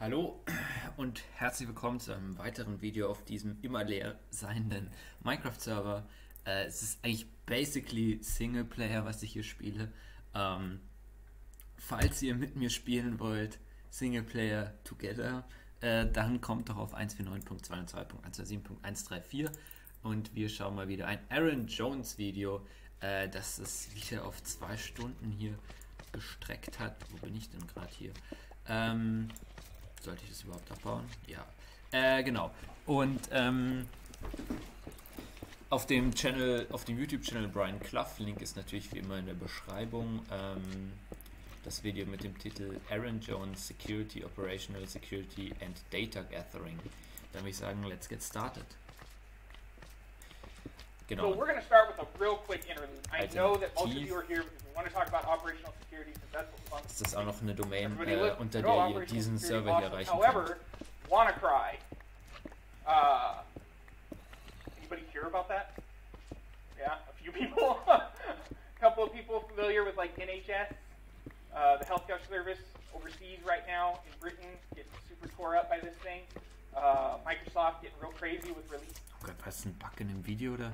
Hallo und herzlich willkommen zu einem weiteren Video auf diesem immer leer seienden Minecraft-Server. Äh, es ist eigentlich basically Singleplayer, was ich hier spiele. Ähm, falls ihr mit mir spielen wollt, Singleplayer Together, äh, dann kommt doch auf 149.22.127.134 und wir schauen mal wieder ein Aaron Jones Video, äh, das es wieder auf zwei Stunden hier gestreckt hat. Wo bin ich denn gerade hier? Ähm, sollte ich das überhaupt abbauen? Ja. Äh, genau. Und ähm, auf dem Channel, auf dem YouTube-Channel Brian Clough, Link ist natürlich wie immer in der Beschreibung, ähm, das Video mit dem Titel Aaron Jones Security, Operational Security and Data Gathering. Dann würde ich sagen, let's get started. Genau. So we're going to start with a real quick interlude. I know that most of you are here because we want to talk about operational security because that's what's fun. Das ist auch noch eine Domain, äh, unter der ihr diesen Server hier erreichen However, WannaCry. Uh, anybody hear about that? Yeah, a few people. a couple of people familiar with like NHS, uh, the healthcare service overseas right now in Britain, getting super tore up by this thing. Uh, Microsoft getting real crazy with release. Oh Gott, was ein Bug in dem Video oder?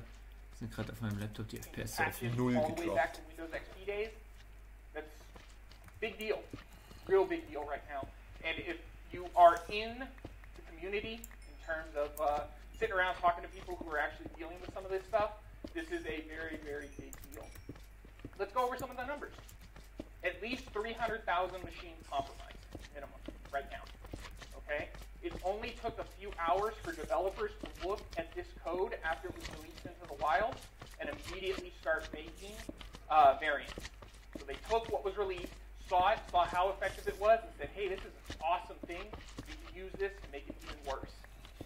Sind gerade auf meinem Laptop die FPS auf null gedroppt. Big deal, real big deal right now. And if you are in the community in terms of uh, sitting around talking to people who are actually dealing with some of this stuff, this is a very, very big deal. Let's go over some of the numbers. At least 300,000 machines compromised, minimum, right now. Okay? It only took a few hours for developers to look at this code after it was released into the wild and immediately start making uh, variants. So they took what was released, saw it, saw how effective it was, and said, hey, this is an awesome thing. We can use this to make it even worse.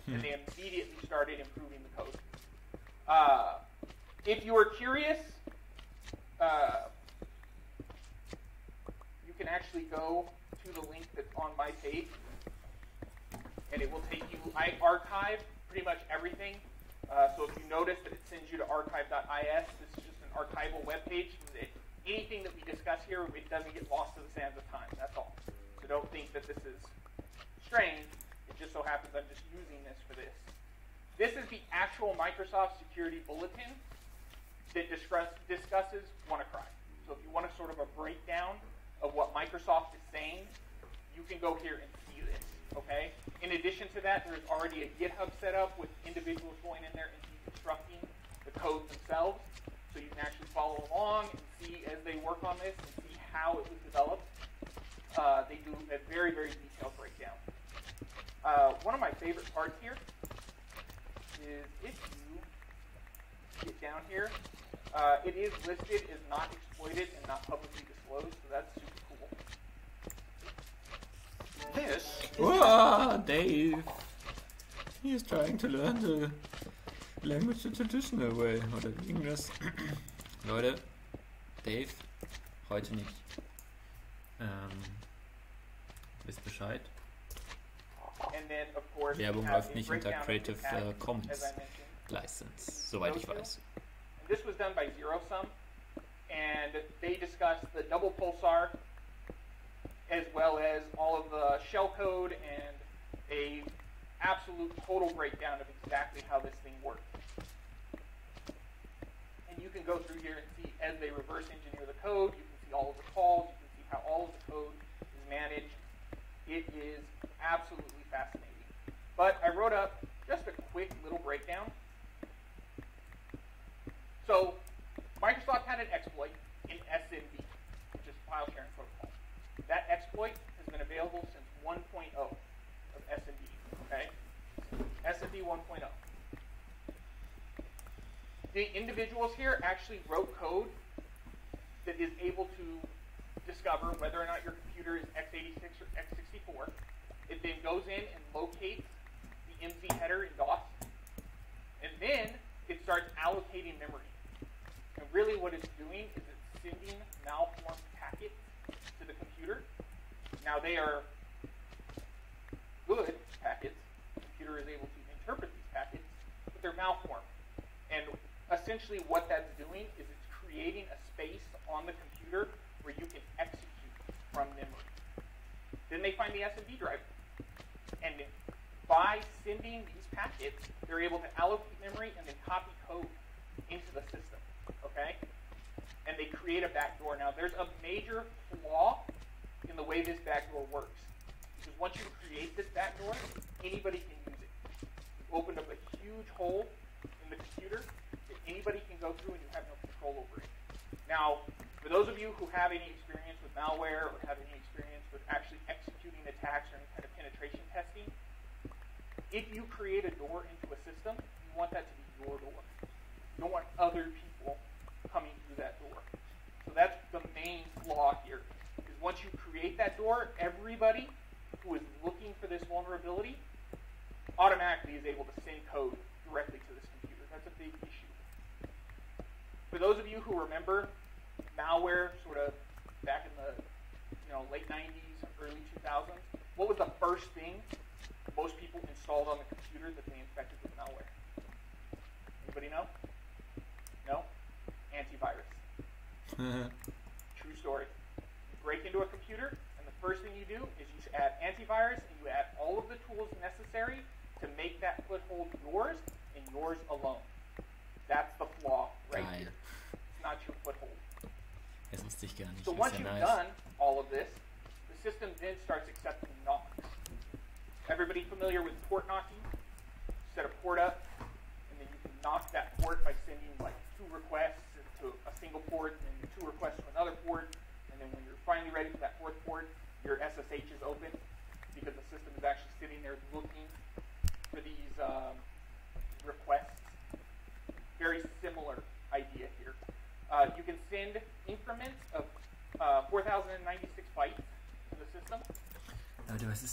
Hmm. And they immediately started improving the code. Uh, if you are curious, uh, you can actually go to the link that's on my page and it will take you, I archive pretty much everything. Uh, so if you notice that it sends you to archive.is, this is just an archival web page. anything that we discuss here, it doesn't get lost to the sands of time. That's all. So don't think that this is strange. It just so happens I'm just using this for this. This is the actual Microsoft Security Bulletin that discuss, discusses WannaCry. So if you want a sort of a breakdown of what Microsoft is saying, you can go here and. Okay. In addition to that, there's already a GitHub set up with individuals going in there and deconstructing the codes themselves, so you can actually follow along and see as they work on this and see how it was developed. Uh, they do a very, very detailed breakdown. Uh, one of my favorite parts here is if you get down here, uh, it is listed as not exploited and not publicly disclosed, so that's super This. Dave. He is trying to learn the language the traditional way. Oder das? Leute, Dave, heute nicht. Ähm, wisst Bescheid. Course, Werbung läuft nicht unter Creative uh, Commons License, soweit ich weiß. This was done by Zero Sum, and they discussed the double pulsar as well as all of the shell code and a absolute total breakdown of exactly how this thing works. And you can go through here and see as they reverse engineer the code, you can see all of the calls, you can see how all of the code is managed. It is absolutely fascinating. But I wrote up just a quick little breakdown. So Microsoft had an exploit in SMB, which is file sharing protocol. That exploit has been available since 1.0 of SMB, okay? SMB 1.0. The individuals here actually wrote code that is able to discover whether or not your computer is x86 or x64. It then goes in and locates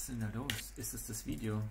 denn da los? Ist es das Video?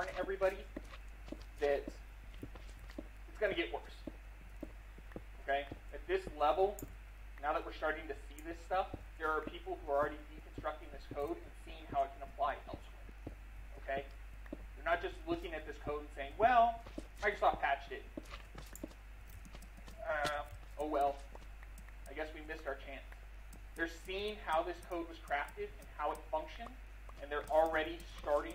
Warn everybody that it's going to get worse. Okay, at this level, now that we're starting to see this stuff, there are people who are already deconstructing this code and seeing how it can apply elsewhere. Okay. They're not just looking at this code and saying, well, Microsoft patched it. Uh, oh well. I guess we missed our chance. They're seeing how this code was crafted and how it functioned, and they're already starting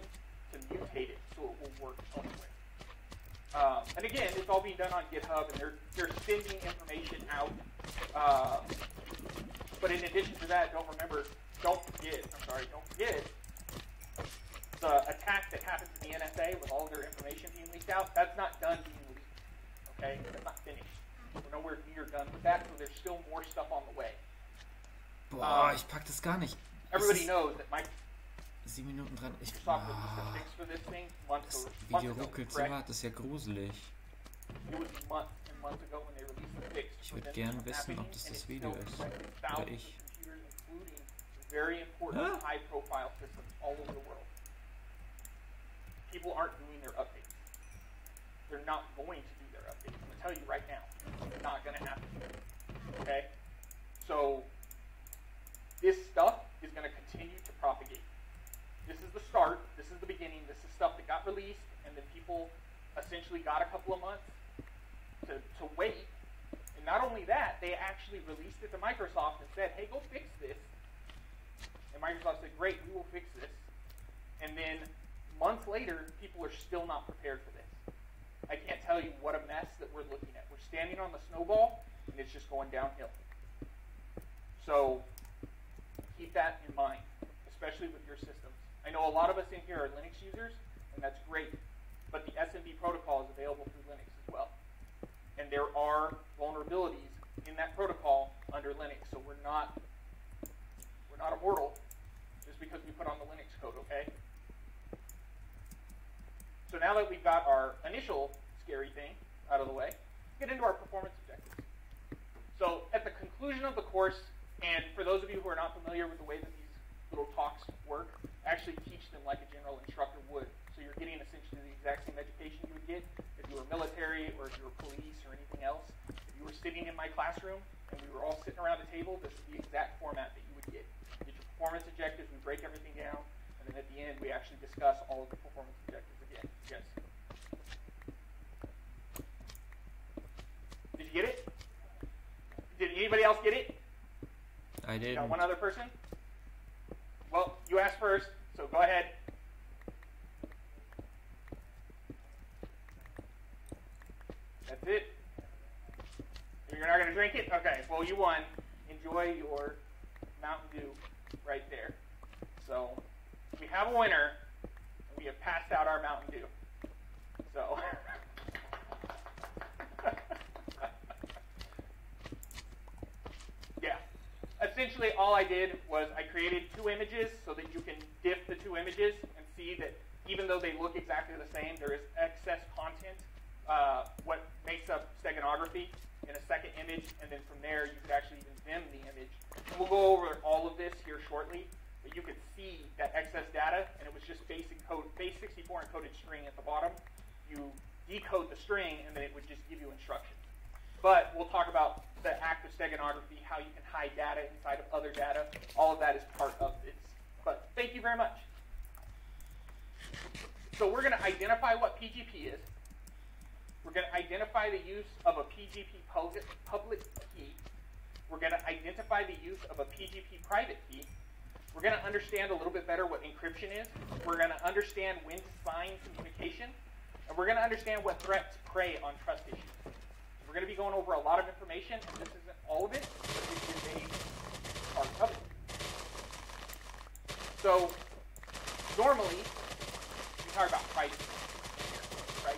to mutate it so it will work elsewhere. Um, and again, it's all being done on GitHub, and they're they're sending information out. Uh, but in addition to that, don't remember, don't forget. I'm sorry, don't forget the attack that happened to the NSA with all their information being leaked out, that's not done being leaked. Okay? That's not finished. We're nowhere near done with that, so there's still more stuff on the way. Boah, Ähm, ich pack das gar nicht. Everybody knows that sieben Minuten dran. Ich, ah, das Video ruckelt so hart, das ist ja gruselig. It was months and months ago when they released the fix. Ich for würd this gern wissen, ob das das Video ist. Oder ich. of computers, including very important Huh? high-profile systems all over the world. People aren't doing their updates. They're not going to do their updates. I'm going to tell you right now. It's not going to happen. Okay? So, this stuff is going to continue to propagate. This is the start. This is the beginning. This is stuff that got released, and then people essentially got a couple of months to, to wait. And not only that, they actually released it to Microsoft and said, hey, go fix this. And Microsoft said, great, we will fix this. And then months later, people are still not prepared for this. I can't tell you what a mess that we're looking at. We're standing on the snowball, and it's just going downhill. So keep that in mind, especially with your systems. I know a lot of us in here are Linux users, and that's great. But the SMB protocol is available through Linux as well. And there are vulnerabilities in that protocol under Linux, so we're not we're not immortal just because we put on the Linux code, okay? So now that we've got our initial scary thing out of the way, get into our performance objectives. So at the conclusion of the course, and for those of you who are not familiar with the way that these little talks work, actually teach them like a general instructor would. So you're getting essentially the exact same education you would get if you were military or if you were police or anything else. If you were sitting in my classroom and we were all sitting around a table, this is the exact format that you would get. You get your performance objectives, we break everything down, and then at the end we actually discuss all of the performance objectives again. Yes. Did you get it? Did anybody else get it? I did. Got one other person? Well, you asked first, so go ahead. That's it. You're not going to drink it? Okay, well, you won. Enjoy your Mountain Dew right there. So, we have a winner. and We have passed out our Mountain Dew. So. yeah. Essentially, all I did was I created two images so that you can diff the two images and see that even though they look exactly the same, there is excess content. Uh, what makes up steganography in a second image, and then from there you could actually even vim the image. And we'll go over all of this here shortly, but you could see that excess data, and it was just basic code, base 64 encoded string at the bottom. You decode the string, and then it would just give you instructions. But we'll talk about the act of steganography, how you can hide data inside of other data. All of that is part of this. But thank you very much. So we're going to identify what PGP is. We're going to identify the use of a PGP public, key. We're going to identify the use of a PGP private key. We're going to understand a little bit better what encryption is. We're going to understand when to sign communication. And we're going to understand what threats prey on trust issues. We're going to be going over a lot of information, and this isn't all of it, but this is a part of it. So, normally, we talk about privacy, right?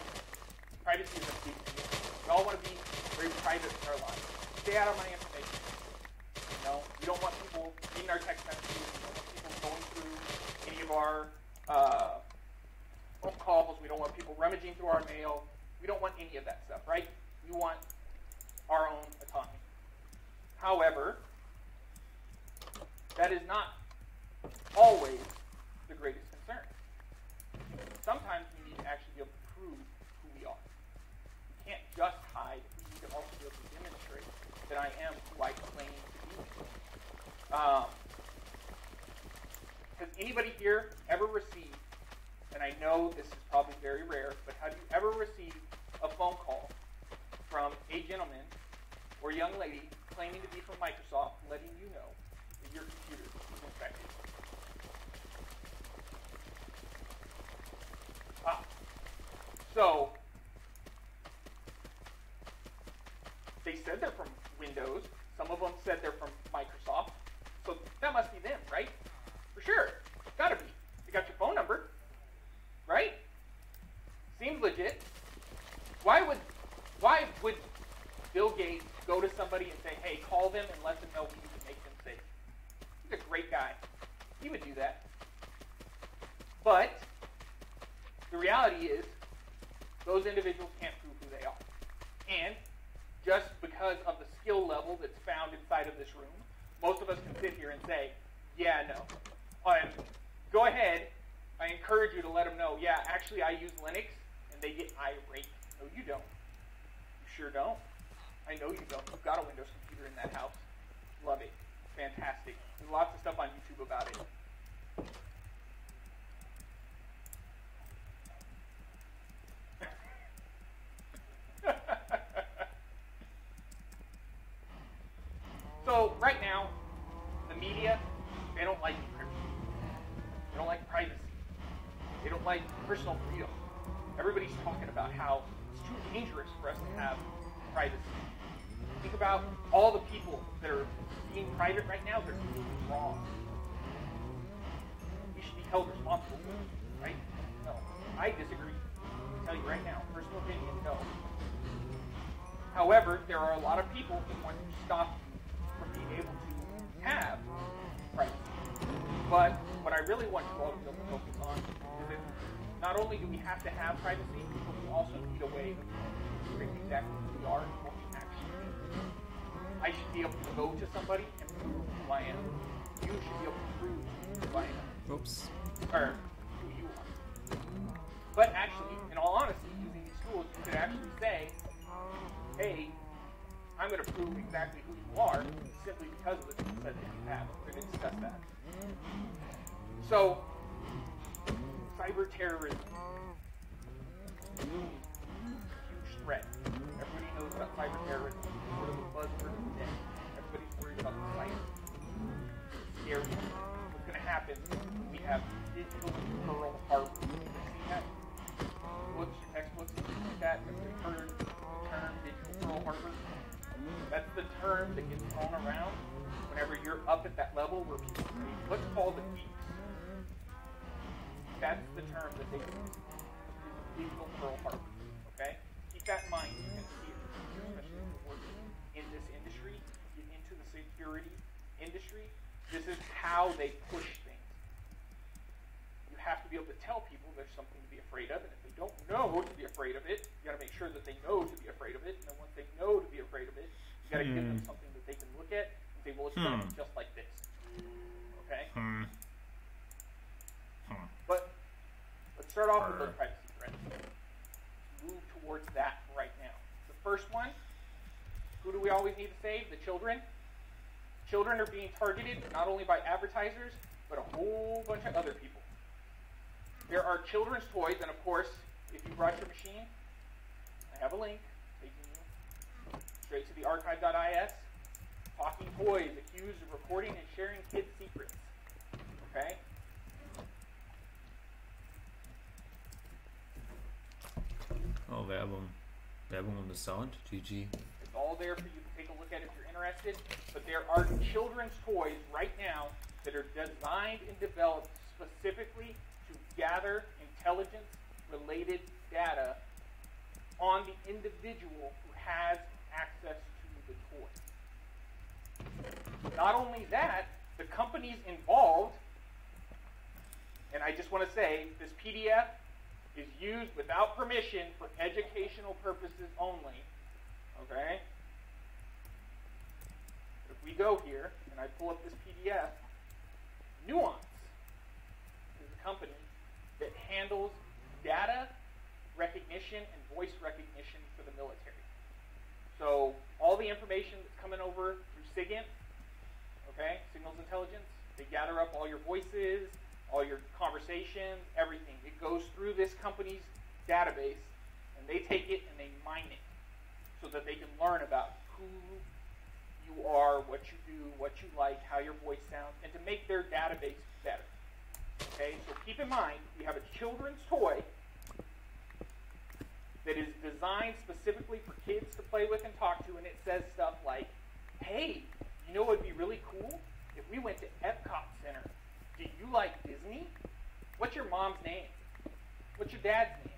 Privacy is a big deal. We all want to be very private in our lives. Stay out of my information. You know, we don't want people reading our text messages. We don't want people going through any of our uh, phone calls. We don't want people rummaging through our mail. We don't want any of that stuff, right? We want our own autonomy. However, that is not always the greatest concern. Sometimes we need to actually be able to prove who we are. We can't just hide. We need to also be able to demonstrate that I am who I claim to be. Um, has anybody here ever received, and I know this is probably very rare, but have you ever received a phone call from a gentleman or young lady claiming to be from Microsoft, letting you know that your computer is infected? Ah. So, they said they're from Windows. Some of them said they're from Microsoft. So that must be them, right? For sure. Gotta be. They got your phone number, right? Seems legit. Why would why would Bill Gates go to somebody and say, hey, call them and let them know we need to make them safe? He's a great guy. He would do that. But the reality is, those individuals can't prove who they are. And just because of the skill level that's found inside of this room, most of us can sit here and say, yeah, no. And go ahead. I encourage you to let them know, yeah, actually I use Linux, and they get irate. No, you don't. Sure don't. I know you don't. You've got a Windows computer in that house. Love it. Fantastic. There's lots of stuff on YouTube about it. so right now, the media, they don't like encryption. They don't like privacy. They don't like personal freedom. Everybody's talking about how dangerous for us to have privacy. Think about all the people that are being private right now, they're doing wrong. We should be held responsible for right? No. I disagree. I tell you right now, personal opinion, no. However, there are a lot of people who want to stop from being able to have privacy. But what I really want you all to be able to focus on is that not only do we have to have privacy, we also need a way of knowing exactly who we are and what we actually do. I should be able to go to somebody and prove who I am. You should be able to prove who I am. Oops. Or who you are. But actually, in all honesty, using these tools, you could actually say, hey, I'm going to prove exactly who you are simply because of the things that you have. We're going to discuss that. So, cyber terrorism. Huge threat. Everybody knows about cyber terrorism. It's sort of a buzzword of the day. Everybody's worried about the cyber. It's scary. What's going to happen? We have digital Pearl Harbor. You see that? Books, your textbooks, you see that? Everybody heard the term digital Pearl Harbor? That's the term that gets thrown around whenever you're up at that level where people say, what's called the geeks. That's the term that they use. Is digital Pearl Harbor. Okay? Keep that in mind. You can see it, especially if you're working in this industry, get into the security industry. This is how they push things. You have to be able to tell people there's something to be afraid of, and if they don't know to be afraid of it, you got to make sure that they know to be afraid of it. And then once they know to be afraid of it, you got to give them Hmm. something that they can look at and say, well, it's going to Hmm. be just like this. Okay? Hmm. Hmm. But let's start off with Brr. those privacy threats. Move towards that right now. The first one, who do we always need to save? The children. Children are being targeted not only by advertisers, but a whole bunch of other people. There are children's toys, and of course, if you brought your machine, I have a link taking you straight to the archive.is. Talking toys accused of recording and sharing kids' secrets. Okay? Oh, Werbung. Werbung um the Sound. GG. It's all there for you to take a look at if you're interested. But there are children's toys right now that are designed and developed specifically to gather intelligence related data on the individual who has access to the toy. Not only that, the companies involved, and I just want to say this PDF is used without permission for educational purposes only. Okay? We go here and I pull up this PDF, Nuance is a company that handles data recognition and voice recognition for the military. So all the information that's coming over through SIGINT, okay, signals intelligence, they gather up all your voices, all your conversations, everything. It goes through this company's database, and they take it and they mine it so that they can learn about who you are, what you do, what you like, how your voice sounds, and to make their database better. Okay, so keep in mind, we have a children's toy that is designed specifically for kids to play with and talk to, and it says stuff like, hey, you know what would be really cool? If we went to Epcot Center, do you like Disney? What's your mom's name? What's your dad's name?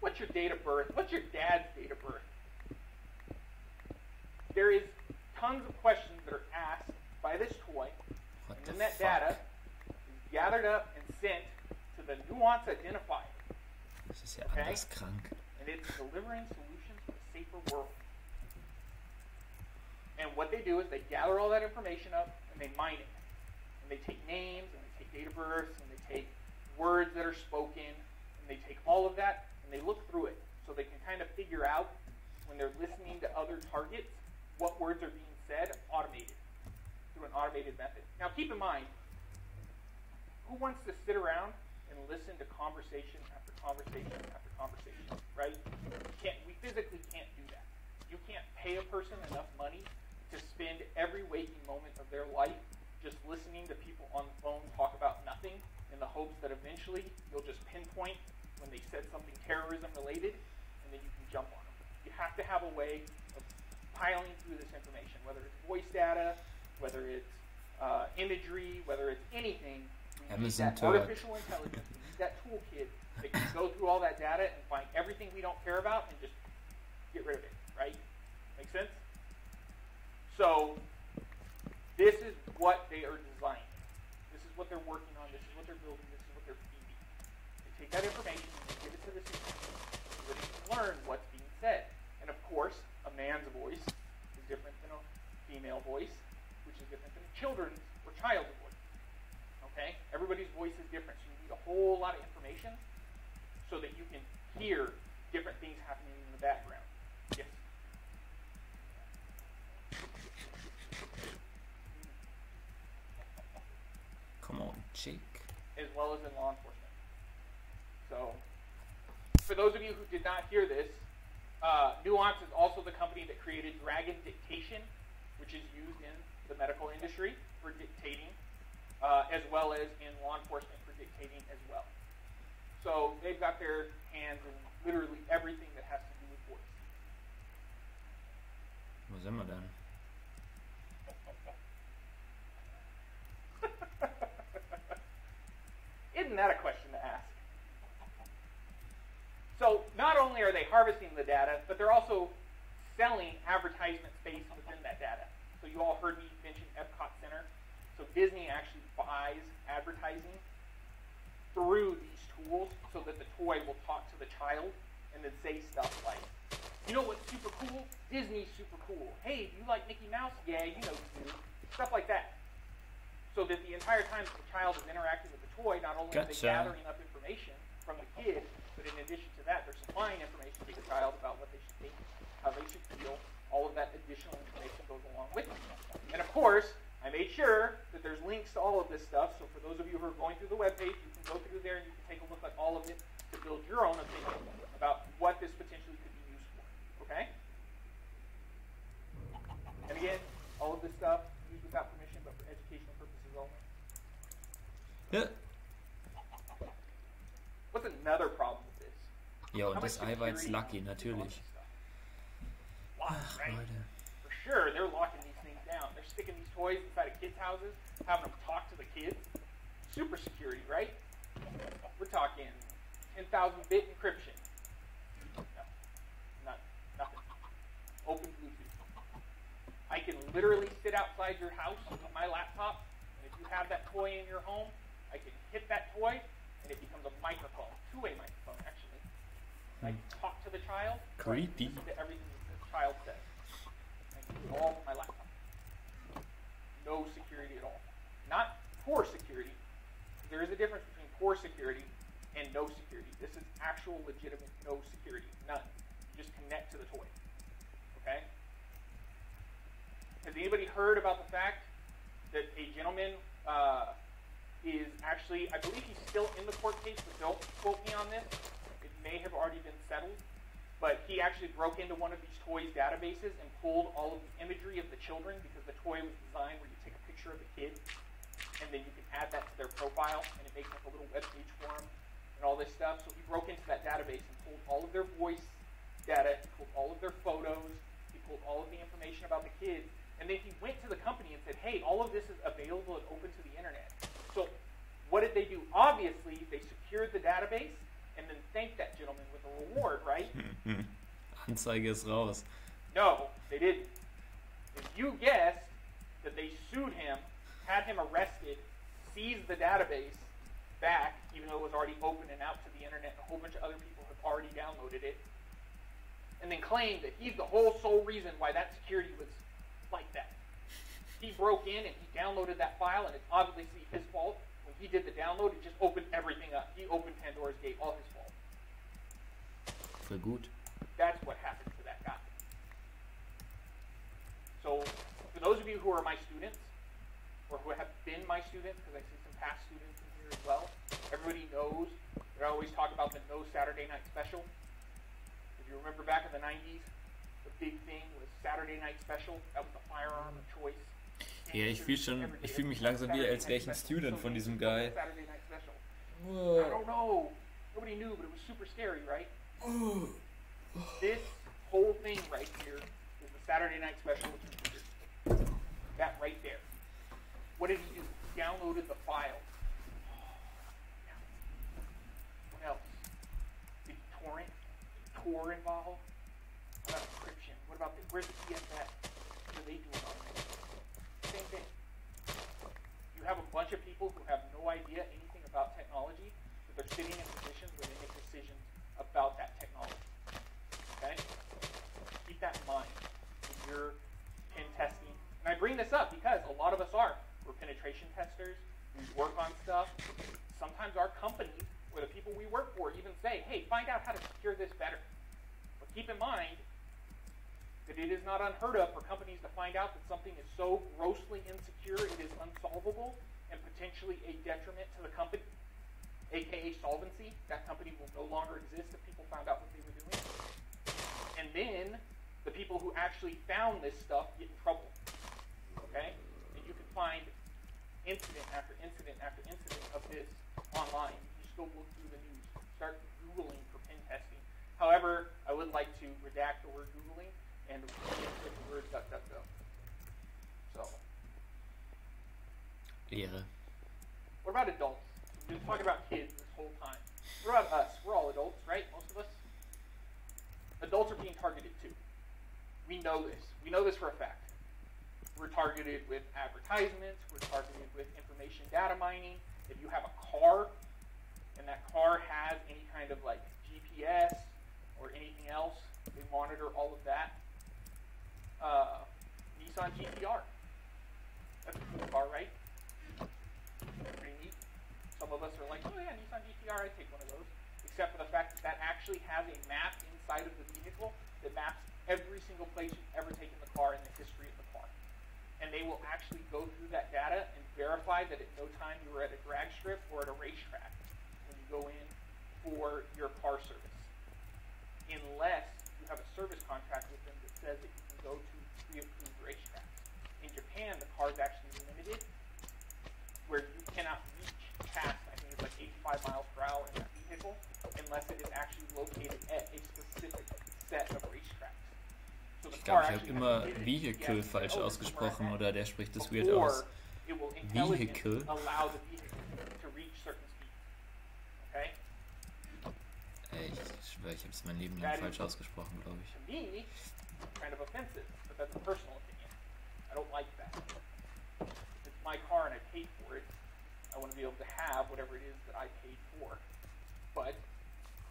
What's your date of birth? What's your dad's date of birth? There is tons of questions that are asked by this toy, What and the then that fuck? data is gathered up and sent to the nuance identifier. Das ist ja Okay. anders krank. and it's delivering solutions for a safer world. And what they do is they gather all that information up and they mine it. And they take names and they take date of births and they take words that are spoken and they take all of that and they look through it so they can kind of figure out when they're listening to other targets what words are being said automated through an automated method. Now keep in mind, who wants to sit around and listen to conversation after conversation after conversation, right? We can't, we physically can't do that. You can't pay a person enough money to spend every waking moment of their life just listening to people on the phone talk about nothing in the hopes that eventually you'll just pinpoint when they said something terrorism related and then you can jump on them. You have to have a way of piling through this information, whether it's voice data, whether it's uh, imagery, whether it's anything. We need that artificial intelligence. We need that toolkit that can go through all that data and find everything we don't care about and just get rid of it. Right? Make sense? So this is what they are designing. This is what what they're working on, this is what they're building, this is what they're feeding. They take that information and they give it to the system so that it can learn what's being said. And of course, a man's voice is different than a female voice, which is different than a children's or child's voice. Okay? Everybody's voice is different, so you need a whole lot of information so that you can hear different things happening in the background. Yes. Come on, Jake. as well as in law enforcement. So, for those of you who did not hear this, uh, Nuance is also the company that created Dragon Dictation, which is used in the medical industry for dictating, uh, as well as in law enforcement for dictating as well. So they've got their hands in literally everything that has to do with voice. Sind wir denn? Isn't that a question? So not only are they harvesting the data, but they're also selling advertisement space within that data. So you all heard me mention Epcot Center. So Disney actually buys advertising through these tools so that the toy will talk to the child and then say stuff like, you know what's super cool? Disney's super cool. Hey, do you like Mickey Mouse? Yeah, you know you do. Stuff like that. So that the entire time that the child is interacting with the toy, not only are they gathering up information from the kid, but in addition to that, they're supplying information to the child about what they should think, how they should feel. All of that additional information goes along with it. And of course, I made sure that there's links to all of this stuff. So for those of you who are going through the webpage, you can go through there and you can take a look at all of it to build your own opinion about what this potentially could be used for. Okay? And again, all of this stuff used without permission, but for educational purposes only. Ja. What's another problem? Ja, und das Ei war jetzt Lucky, natürlich. Ach. Leute. For sure, they're locking these things down. They're sticking these toys inside of kids' houses, having them talk to the kids. Super security, right? We're talking 10,000 bit encryption. No, not, nothing. Open Bluetooth. I can literally sit outside your house with my laptop, and if you have that toy in your home, I can hit that toy, and it becomes a microphone, two-way microphone. I can talk to the child. or I can Creepy. listen to everything the child says. I can do it all my laptop. No security at all. Not poor security. There is a difference between poor security and no security. This is actual legitimate no security. None. You just connect to the toy. Okay? Has anybody heard about the fact that a gentleman uh, is actually, I believe he's still in the court case, but don't quote me on this. May have already been settled. But he actually broke into one of these toys databases and pulled all of the imagery of the children because the toy was designed where you take a picture of the kid and then you can add that to their profile and it makes like a little web page for them and all this stuff. So he broke into that database and pulled all of their voice data, he pulled all of their photos, he pulled all of the information about the kids, and then he went to the company and said, hey, all of this is available and open to the internet. So what did they do? Obviously, they secured the database and then thank that gentleman with a reward, right? Anzeige ist raus. No, they didn't. If you guessed that they sued him, had him arrested, seized the database back, even though it was already open and out to the internet, and a whole bunch of other people have already downloaded it, and then claimed that he's the whole sole reason why that security was like that. He broke in and he downloaded that file, and it's obviously his fault. He did the download, it just opened everything up. He opened Pandora's Gate, all his fault. Voll good. That's what happened to that guy. So, for those of you who are my students, or who have been my students, because I see some past students in here as well, everybody knows that I always talk about the No Saturday Night Special. If you remember back in the 90s, the big thing was Saturday Night Special. That was the firearm of choice. Ja, ich fühl schon- ich fühl mich langsam wieder, als wäre ich ein Student von diesem Guy. said Saturday Night Special. I don't know. Nobody knew, but it was super scary, right? This whole thing right here is the Saturday Night Special. That right there. What did he do? The file. What else? Did torrent? Tor involved? What about encryption? What about the, where's the You have a bunch of people who have no idea anything about technology, but they're sitting in positions where they make decisions about that technology. Okay? Keep that in mind when you're pen testing. And I bring this up because a lot of us are. We're penetration testers. We work on stuff. Sometimes our companies or the people we work for even say, hey, find out how to secure this better. But keep in mind, that it is not unheard of for companies to find out that something is so grossly insecure it is unsolvable and potentially a detriment to the company, aka solvency. That company will no longer exist if people found out what they were doing. And then the people who actually found this stuff get in trouble. Okay? And you can find incident after incident after incident of this online. You just go look through the news. Start Googling for pen testing. However, I would like to redact the word Googling and with the word DuckDuckGo. So, Ehre. what about adults? We've been talking about kids this whole time. What about us? We're all adults, right? Most of us. Adults are being targeted too. We know this. We know this for a fact. We're targeted with advertisements. We're targeted with information data mining. If you have a car and that car has any kind of like GPS or anything else, they monitor all of that. Uh, Nissan GTR. That's a cool car, right? Pretty neat. Some of us are like, oh yeah, Nissan GTR, I'd take one of those. Except for the fact that that actually has a map inside of the vehicle that maps every single place you've ever taken the car in the history of the car. And they will actually go through that data and verify that at no time you were at a drag strip or at a racetrack when you go in for your car service. Unless you have a service contract with them that says that Japan, the car is actually limited where you cannot reach past, I think it's like 85 miles per hour in that vehicle, unless it is actually located at a specific set of racetracks. So the Ich glaube, ich habe immer. Vehicle falsch ausgesprochen oder der spricht das weird aus. Vehicle. allow the vehicle to reach certain speeds. Okay? Ey, ich schwöre, ich habe es mein Leben lang falsch ausgesprochen, glaube ich. Kind of offensive, but that's a personal opinion. I don't like that. My car and I paid for it. I want to be able to have whatever it is that I paid for. But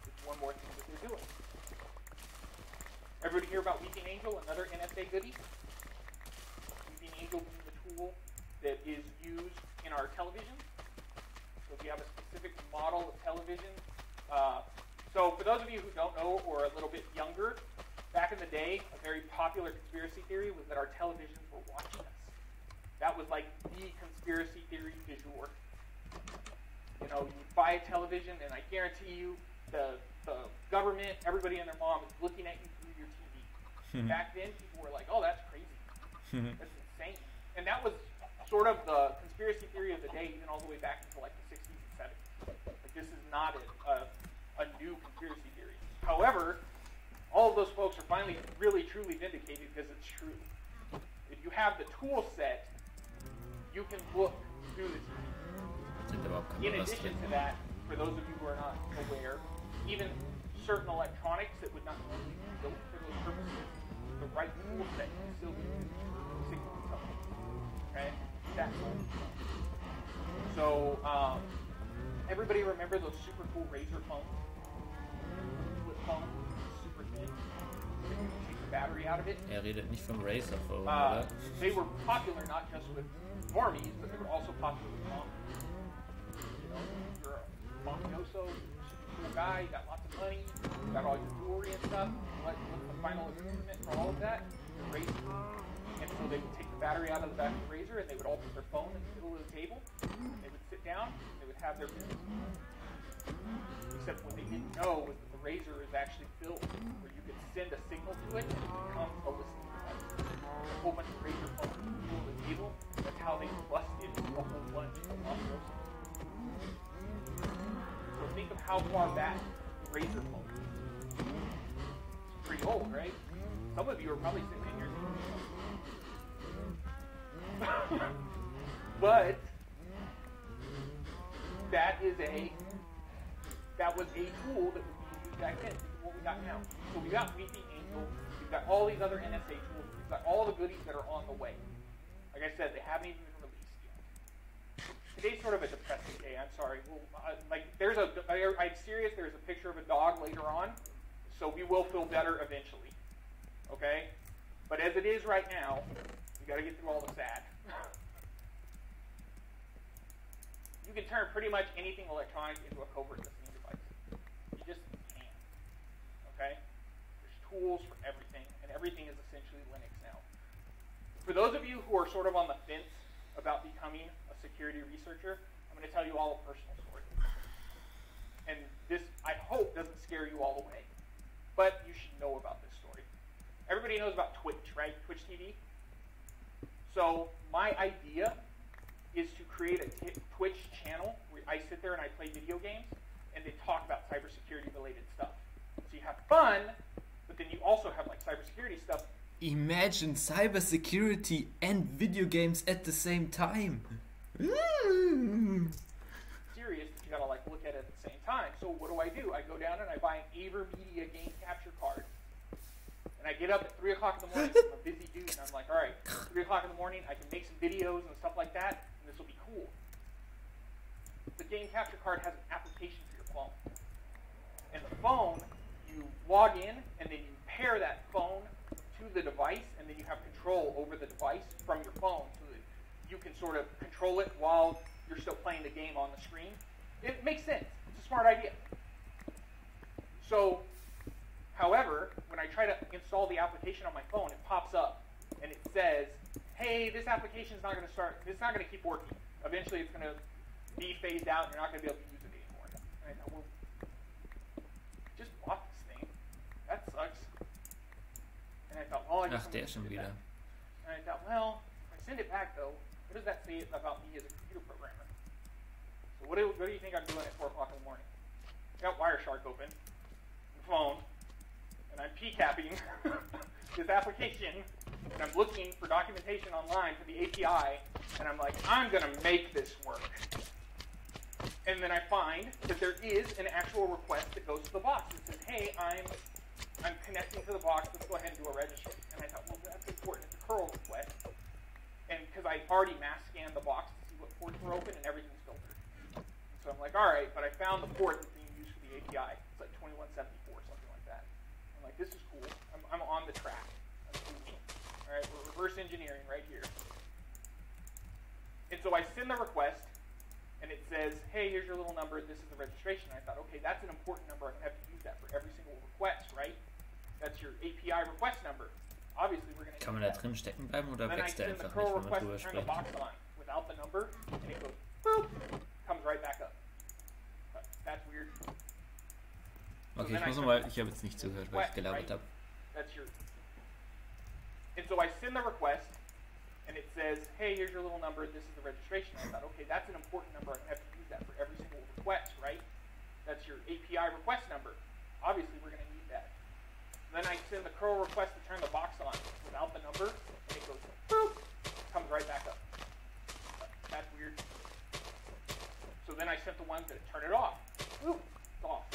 it's one more thing that they're doing. Everybody hear about Weeping Angel, another NSA goodie? Weeping Angel being the tool that is used in our television. So if you have a specific model of television, uh, so for those of you who don't know or a little bit younger, back in the day, a very popular conspiracy theory was that our televisions were watching. That was like the conspiracy theory du jour. You know, you buy a television, and I guarantee you, the the government, everybody and their mom is looking at you through your TV. Mm-hmm. Back then, people were like, "Oh, that's crazy. Mm-hmm. That's insane." And that was sort of the conspiracy theory of the day, even all the way back into like the 60s and 70s. Like this is not a, a, uh, a new conspiracy theory. However, all of those folks are finally really truly vindicated because it's true. If you have the tool set, you can look through TV. In addition to that, for those of you who are not aware, even certain electronics that would not normally be built for those purposes, the right tool set can still be used for signal intelligence. Okay? That's all. So, um, everybody remember those super cool RAZR phones? Flip phones, super thin. that you can Take the battery out of it. Er redet nicht vom Razer Phone, Uh, they were popular not just with normies, but they were also popular with moms. You know, you're a mafioso, super cool guy, you got lots of money, you got all your jewelry and stuff. What, what's the final improvement for all of that? The RAZR. And so they would take the battery out of the back of the RAZR and they would all put their phone in the middle of the table. They would sit down, they would have their business. Except what they didn't know was that the RAZR is actually built where you could send a signal to it and it becomes a. A whole bunch of RAZR phones in the middle of the table. That's how they busted a whole bunch of mafiosos. So think of how far back RAZR phone is. It's pretty old, right? Some of you are probably sitting in here but that is a that was a tool that was being used back then. What we got now. So we got Weeping Angel, we've got all these other NSA tools, we've got all the goodies that are on the way. Like I said, they haven't even been released yet. Today's sort of a depressing day. I'm sorry. Well, uh, like there's a, I, I'm serious. There's a picture of a dog later on, so we will feel better eventually. Okay, but as it is right now, we got to get through all the sad. you can turn pretty much anything electronic into a covert listening device. You just can. Okay? There's tools for everything, and everything is. For those of you who are sort of on the fence about becoming a security researcher, I'm going to tell you all a personal story. And this, I hope, doesn't scare you all away. But you should know about this story. Everybody knows about Twitch, right? Twitch TV. So my idea is to create a Twitch channel where I sit there and I play video games and they talk about cybersecurity related stuff. So you have fun, but then you also have like cybersecurity stuff. Imagine cybersecurity and video games at the same time. Serious, but you gotta like look at it at the same time. So what do I do? I go down and I buy an AverMedia game capture card. And I get up at 3 o'clock in the morning, I'm a busy dude, and I'm like, alright, 3 o'clock in the morning, I can make some videos and stuff like that, and this will be cool. The game capture card has an application for your phone. And the phone, you log in, and then you pair that phone to the device, and then you have control over the device from your phone so that you can sort of control it while you're still playing the game on the screen. It makes sense. It's a smart idea. So, however, when I try to install the application on my phone, it pops up and it says, hey, this application is not going to start, it's not going to keep working. Eventually it's going to be phased out and you're not going to be able to use it anymore. And I thought, well, just bought this thing. That sucks. And I thought, well, I guess Ach, I'm der gonna schon send it wieder. back. And I thought, well, if I send it back though, what does that say about me as a computer programmer? So what do, what do you think I'm doing at 4 o'clock in the morning? I got Wireshark open, the phone, and I'm p-capping this application, and I'm looking for documentation online for the API, and I'm like, I'm going to make this work. And then I find that there is an actual request that goes to the box that says, hey, I'm I'm connecting to the box, let's go ahead and do a registry. And I thought, well, that's important. It's a curl request. And because I already mass scanned the box to see what ports were open and everything's filtered. So I'm like, all right, but I found the port that's being used for the API. It's like 2174, something like that. I'm like, this is cool. I'm, I'm on the track. All right, we're reverse engineering right here. And so I send the request, and it says, hey, here's your little number. This is the registration. And I thought, okay, that's an important number. I'm going to have to use that for every single request, right? That's your API request number. Obviously, we're going to Kann man da drin stecken bleiben oder wächst der send the einfach nicht, wenn man drüber to turn the spricht? without the number, and it goes boop, comes right back up. But That's weird. Okay, ich muss nochmal, ich habe jetzt nicht zugehört, weil ich gelabert habe. That's your. And so I send the request, and it says, "Hey, here's your little number. This is the registration." I thought, okay, that's an important number. I have to use that for every single request, right? That's your API request number. Obviously, we're going to need that. Then I send the curl request to turn the box on without the number, and it goes boop, comes right back up. That's weird. So then I sent the ones that turn it off. Boop, it's off.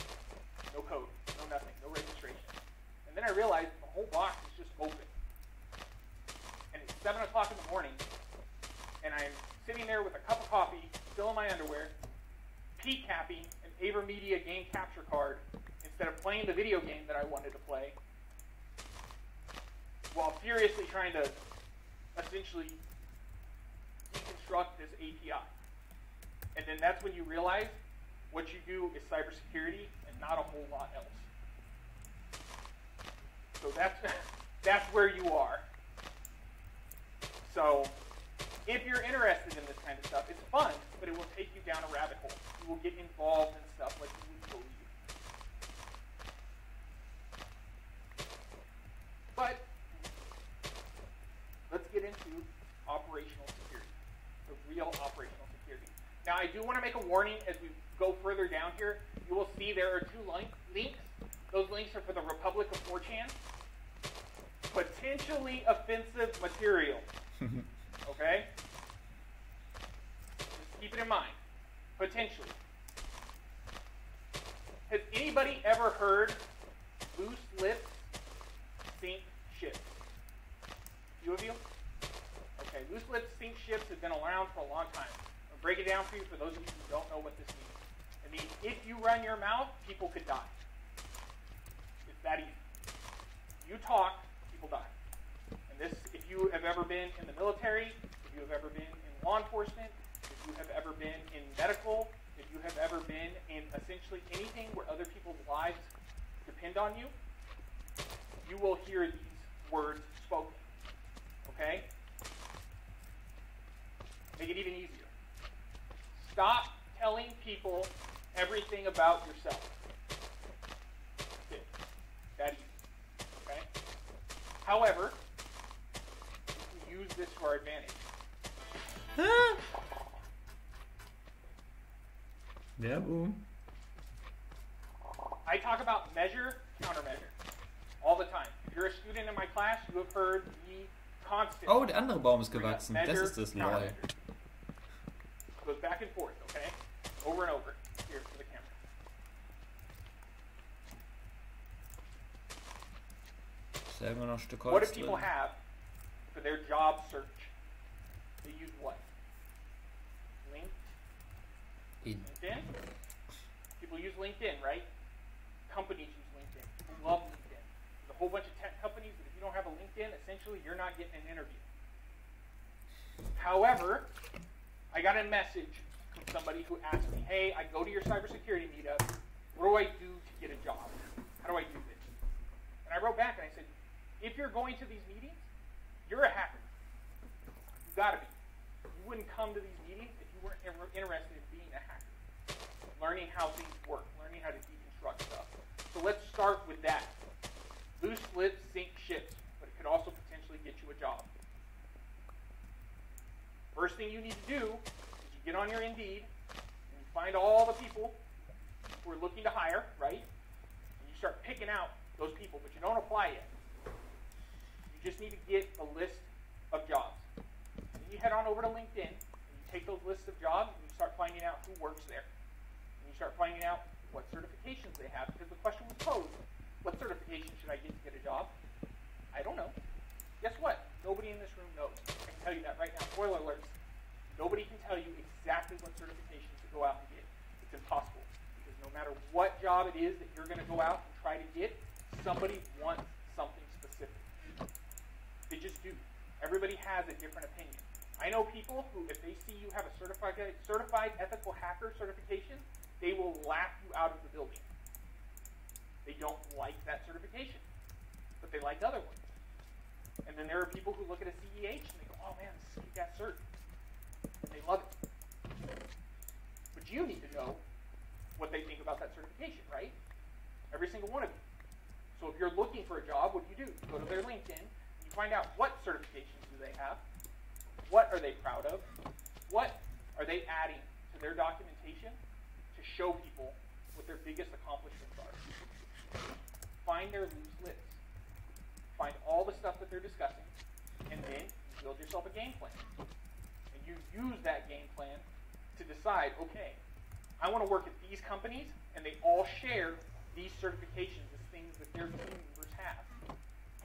No code, no nothing, no registration. And then I realized the whole box is just open. And it's 7 o'clock in the morning, and I'm sitting there with a cup of coffee, still in my underwear, p-capping an AverMedia game capture card instead of playing the video game that I wanted to play, while furiously trying to essentially deconstruct this API. And then that's when you realize what you do is cybersecurity and not a whole lot else. So that's that's where you are. So if you're interested in this kind of stuff, it's fun, but it will take you down a rabbit hole. You will get involved in stuff like you would believe. But let's get into operational security, the real operational security. Now, I do want to make a warning as we go further down here. You will see there are two link- links. Those links are for the Republic of 4chan. Potentially offensive material. Okay? Just keep it in mind. Potentially. Has anybody ever heard loose lips sink ships? Few of you? Okay, loose lips sink ships have been around for a long time. I'll break it down for you for those of you who don't know what this means. I mean, if you run your mouth, people could die. It's that easy. You talk, people die. And this, you have ever been in the military, if you have ever been in law enforcement, if you have ever been in medical, if you have ever been in essentially anything where other people's lives depend on you, you will hear these words spoken. Okay? Make it even easier. Stop telling people everything about yourself. That easy. Okay? However, we use this to our advantage. Werbung. I talk about measure, countermeasure all the time. If you're a student in my class, you have heard me constantly. Oh, der andere Baum ist bring up gewachsen. Das measure, ist das Lol. countermeasure. Goes back and forth, okay? Over and over. Here for the camera. Selber noch ein Stück What do people drin. have for their job search? They use what? Link, LinkedIn? People use LinkedIn, right? Companies use LinkedIn. People love LinkedIn. There's a whole bunch of tech companies that if you don't have a LinkedIn, essentially you're not getting an interview. However, I got a message from somebody who asked me, hey, I go to your cybersecurity meetup. What do I do to get a job? How do I do this? And I wrote back and I said, if you're going to these meetings, you're a hacker. You gotta be. You wouldn't come to these meetings if you weren't interested in being a hacker. Learning how things work, learning how to deconstruct stuff. So let's start with that. Loose lips sink ships, but it could also potentially get you a job. First thing you need to do is you get on your Indeed and you find all the people who are looking to hire, right? And you start picking out those people, but you don't apply yet. You just need to get a list of jobs. And you head on over to LinkedIn and you take those lists of jobs and you start finding out who works there. And you start finding out what certifications they have because the question was posed, what certification should I get to get a job? I don't know. Guess what? Nobody in this room knows. I can tell you that right now. Spoiler alerts. Nobody can tell you exactly what certifications to go out and get. It's impossible. Because no matter what job it is that you're going to go out and try to get, somebody wants. They just do. Everybody has a different opinion. I know people who, if they see you have a certified, certified ethical hacker certification, they will laugh you out of the building. They don't like that certification, but they like other ones. And then there are people who look at a CEH and they go, oh man, is got cert. And they love it. But you need to know what they think about that certification, right? Every single one of you. So if you're looking for a job, what do you do? You go to their LinkedIn, you find out what certifications do they have, what are they proud of, what are they adding to their documentation to show people what their biggest accomplishments are. Find their loose lips. Find all the stuff that they're discussing, and then build yourself a game plan. And you use that game plan to decide, okay, I want to work at these companies, and they all share these certifications as things that they're have.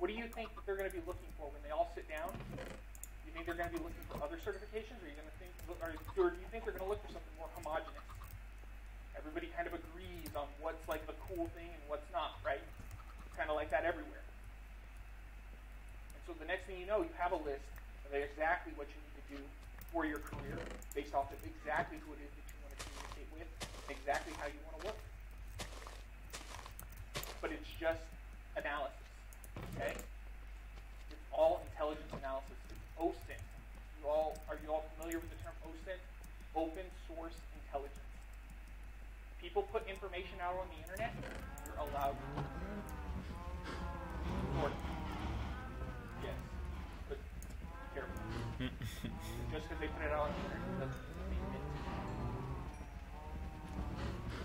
What do you think that they're going to be looking for when they all sit down? Do you think they're going to be looking for other certifications, or are you going to think, or, do you think they're going to look for something more homogenous? Everybody kind of agrees on what's like the cool thing and what's not, right? Kind of like that everywhere. And so the next thing you know, you have a list of exactly what you need to do for your career based off of exactly who it is that you want to communicate with, and exactly how you want to work. But it's just analysis, okay? It's all intelligence analysis. It's OSINT. You all are you all familiar with the term OSINT? Open source intelligence. People put information out on the internet. You're allowed to. Yes. But careful. Just because they put it out on the internet doesn't mean to.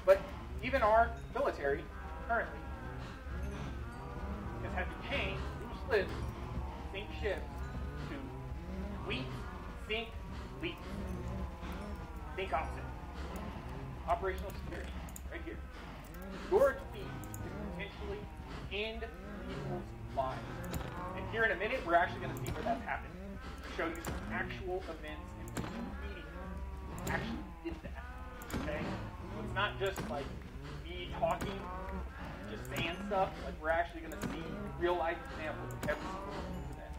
But even our military currently has had to loose sink ships to weak, think, leak. Think opposite. Operational security, right here. Your defeat can potentially end people's lives. And here in a minute, we're actually going to see where that's happened. Show you some actual events in which actually did that. Okay? So it's not just like me talking, just saying stuff. Like we're actually going to see real life examples of every single that.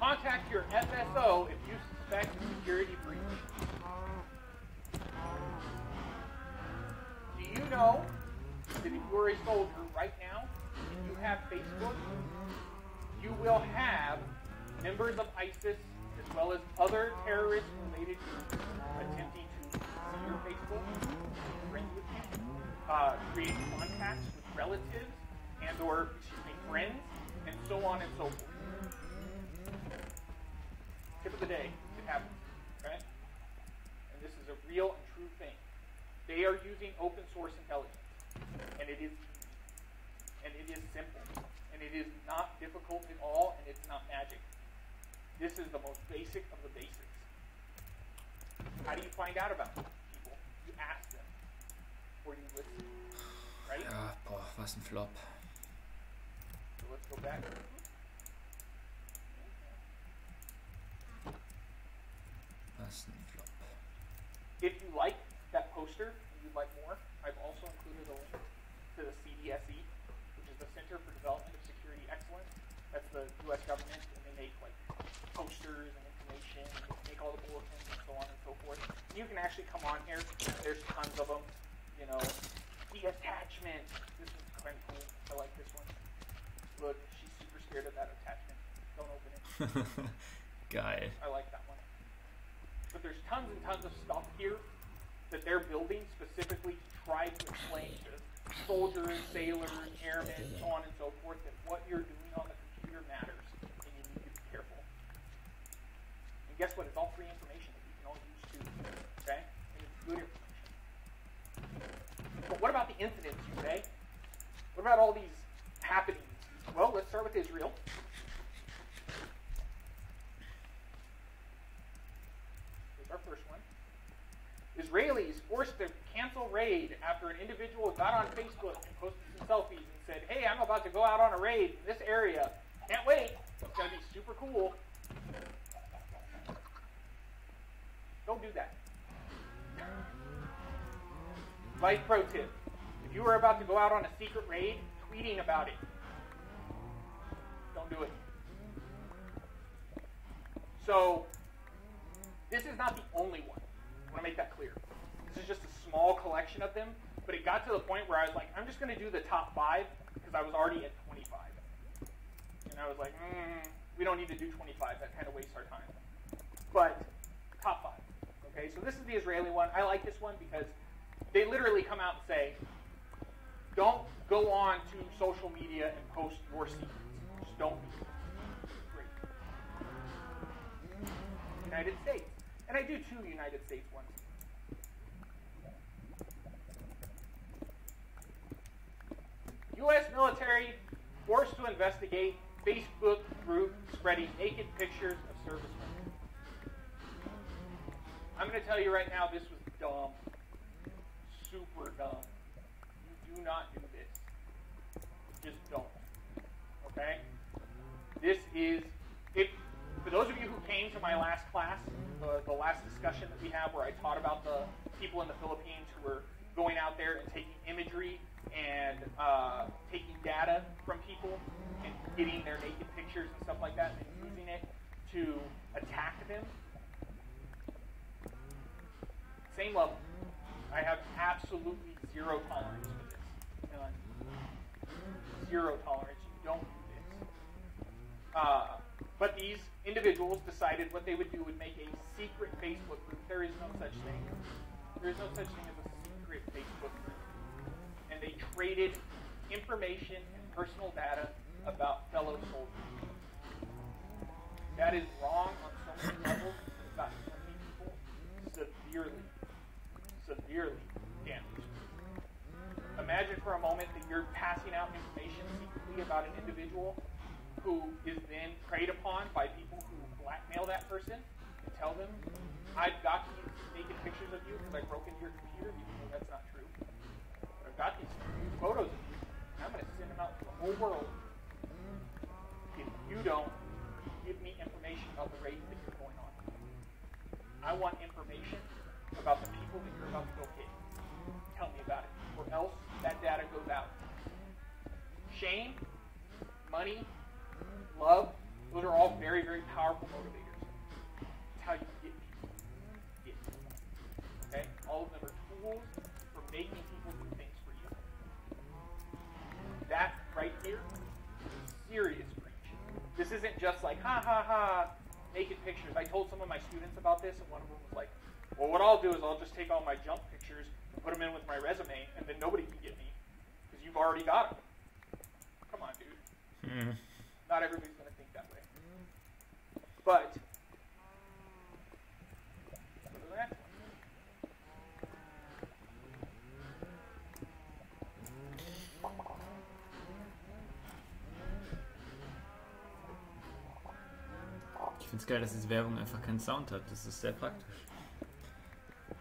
Contact your FSO if you suspect a security breach. Do you know that if you're a soldier right now, if you have Facebook, you will have members of ISIS as well as other terrorists related groups attempting to see your Facebook, uh, create contacts with relatives and or excuse me, friends, and so on and so forth. Tip of the day, it happens. Okay? And this is a real and true thing. They are using open source intelligence. And it is and it is simple. And it is not difficult at all, and it's not magic. This is the most basic of the basics. How do you find out about people? You ask them. Or you listen. Right? Ja, boah, was ein Flop. So let's go back. Was ein Flop. If you like that poster and you'd like more, I've also included a link to the CDSE, which is the Center for Development of Security Excellence. That's the U.S. government, and they make like posters and information, and make all the bulletins and so on and so forth. You can actually come on here. There's tons of them. You know, the attachment. This is kind of cool. I like this one. Look, she's super scared of that attachment. Don't open it. Geil. I like that one. But there's tons and tons of stuff here that they're building specifically to try to explain to soldiers, sailors, airmen, so on and so forth, that what you're doing on the computer matters, and you need to be careful. And guess what? It's all free information that you can all use too. Okay? And it's good information. What about the incidents, you say? What about all these happenings? Well, let's start with Israel. Here's our first one. Israelis forced to cancel raid after an individual got on Facebook and posted some selfies and said, Hey, I'm about to go out on a raid in this area. Can't wait. It's going to be super cool. Don't do that. Life pro tip. If you are about to go out on a secret raid, tweeting about it. Don't do it. So, this is not the only one. I want to make that clear. This is just a small collection of them, but it got to the point where I was like, I'm just going to do the top five because I was already at 25. And I was like, mm, we don't need to do 25. That kind of wastes our time. But top five. Okay, so this is the Israeli one. I like this one because they literally come out and say, don't go on to social media and post your secrets. Just don't. Great. United States. And I do two United States ones. U.S. military forced to investigate Facebook group spreading naked pictures of servicemen. I'm going to tell you right now, this was dumb. Super dumb. You do not do this. Just don't. Okay? This is, for those of you who came to my last class, the, the last discussion that we had where I taught about the people in the Philippines who were going out there and taking imagery and uh, taking data from people and getting their naked pictures and stuff like that and using it to attack them. Same level. I have absolutely zero tolerance for this. Zero tolerance. You don't do this. Uh, but these individuals decided what they would do would make a secret Facebook group. There is no such thing. There is no such thing as a secret Facebook group. And they traded information and personal data about fellow soldiers. That is wrong on so many levels. It's got so many people severely, severely damaged. Imagine for a moment that you're passing out information secretly about an individual who is then preyed upon by people who blackmail that person and tell them, I've got these naked pictures of you because I broke into your computer, even though that's not true. I've got these photos of you, and I'm going to send them out to the whole world. If you don't give me information about the raid that you're going on, I want information about the people that you're about to go hit. Tell me about it, or else that data goes out. Shame, money, love, those are all very, very powerful motivators. It's how you get people. Get people. Okay? All of them are tools for making people do things for you. That right here is serious preach. This isn't just like, ha ha ha, naked pictures. I told some of my students about this, and one of them was like, well, what I'll do is I'll just take all my jump pictures and put them in with my resume, and then nobody can get me because you've already got them. Come on, dude. Hmm. Not everybody's going to think that way. But, go to the next one. Ich finde es geil, dass diese Werbung einfach keinen Sound hat. Das ist sehr praktisch.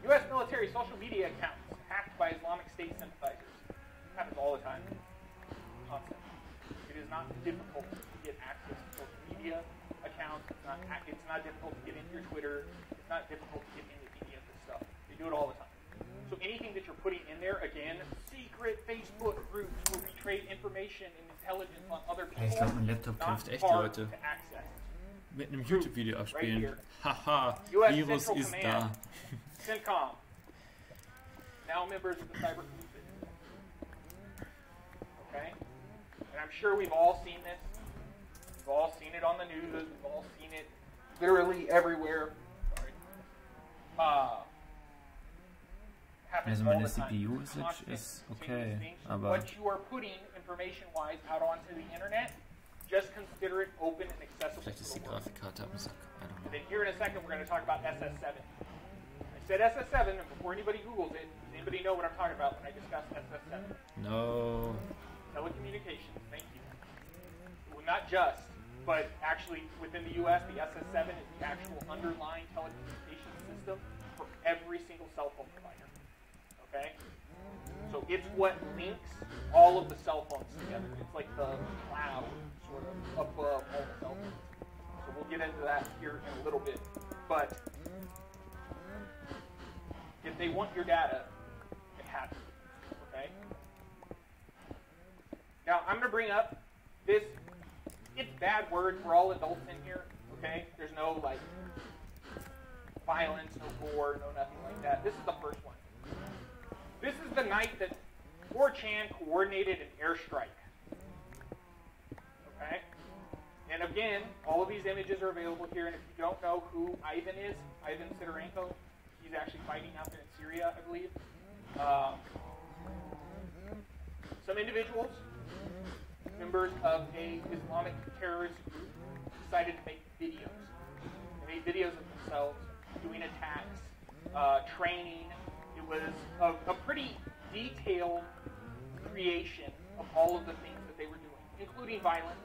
U.S. military social media accounts hacked by Islamic State sympathizers. It Happens all the time. Constant. It is not difficult to get access to social media accounts. It's not, it's not difficult to get into your Twitter. It's not difficult to get into any of this stuff. They do it all the time. So anything that you're putting in there, again, secret Facebook groups where we trade information and intelligence on other people. Ich glaube, mein Laptop not kämpft echt, Leute. Mit einem YouTube-Video abspielen. Haha, US Virus ist da. CENTCOM, now members of the Cyber Collusion. Okay? And I'm sure we've all seen this. We've all seen it on the news. We've all seen it literally everywhere. Sorry. Uh, happens Also meine. CPU usage ist okay, things. aber- What you are putting information-wise out onto the internet, just consider it open and accessible Vielleicht to ist the die. Grafikkarte am Sack. I don't And then here in a second, we're going to talk about SS7. I said SS7, and before anybody Googles it, does anybody know what I'm talking about when I discuss SS7? No. Telecommunications, thank you. Well, not just, but actually within the U.S., the SS7 is the actual underlying telecommunications system for every single cell phone provider. Okay? So it's what links all of the cell phones together. It's like the cloud, sort of, above all the cell phones. So we'll get into that here in a little bit. But if they want your data, it has to. Okay? Now, I'm going to bring up this. It's bad words. We're all adults in here. Okay? There's no, like, violence, no gore, no nothing like that. This is the first one. This is the night that 4chan coordinated an airstrike. Okay? And again, all of these images are available here. And if you don't know who Ivan is, Ivan Sidorenko, he's actually fighting out there in Syria, I believe. Um, some individuals, members of a Islamic terrorist group, decided to make videos. They made videos of themselves doing attacks, uh, training. It was a, a pretty detailed creation of all of the things that they were doing, including violence,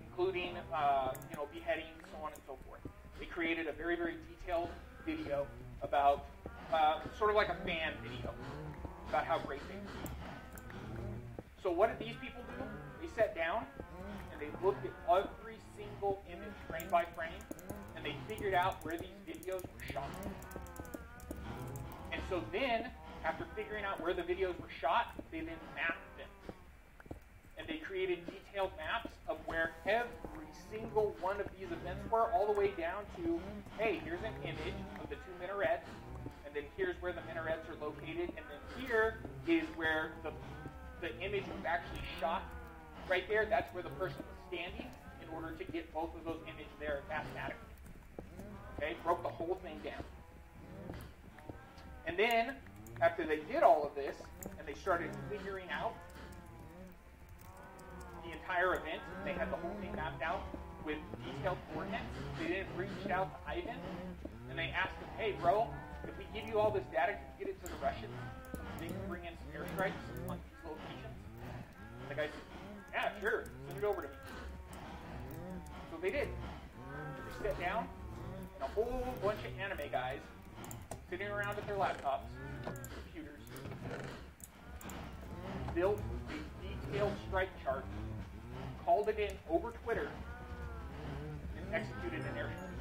including uh, you know beheadings, so on and so forth. They created a very very detailed video about uh, sort of like a fan video about how great were. So what did these people do? They sat down and they looked at every single image frame by frame, and they figured out where these videos were shot. And so then, after figuring out where the videos were shot, they then mapped. And they created detailed maps of where every single one of these events were, all the way down to, hey, here's an image of the two minarets, and then here's where the minarets are located, and then here is where the the image was actually shot. Right there, that's where the person was standing in order to get both of those images there mathematically. Okay, broke the whole thing down. And then, after they did all of this, and they started figuring out the entire event, they had the whole thing mapped out with detailed coordinates. They then reached out to Ivan, and they asked him, hey, bro, if we give you all this data, can you get it to the Russians they can bring in some airstrikes on these locations? And the guy said, yeah, sure, send it over to me. So they did. They sat down, and a whole bunch of anime guys sitting around at their laptops, computers, built a detailed strike chart, called it in over Twitter, and executed an airstrike.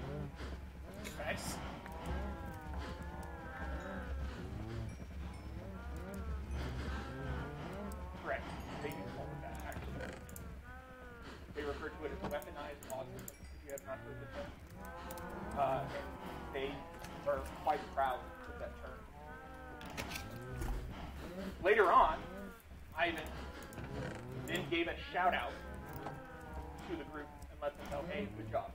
Okay? Correct. They use all of that, actually. They refer to it as weaponized systems. If you have not heard the term. Uh, they are quite proud of that term. Later on, Ivan then gave a shout out to the group and let them know, hey, good job.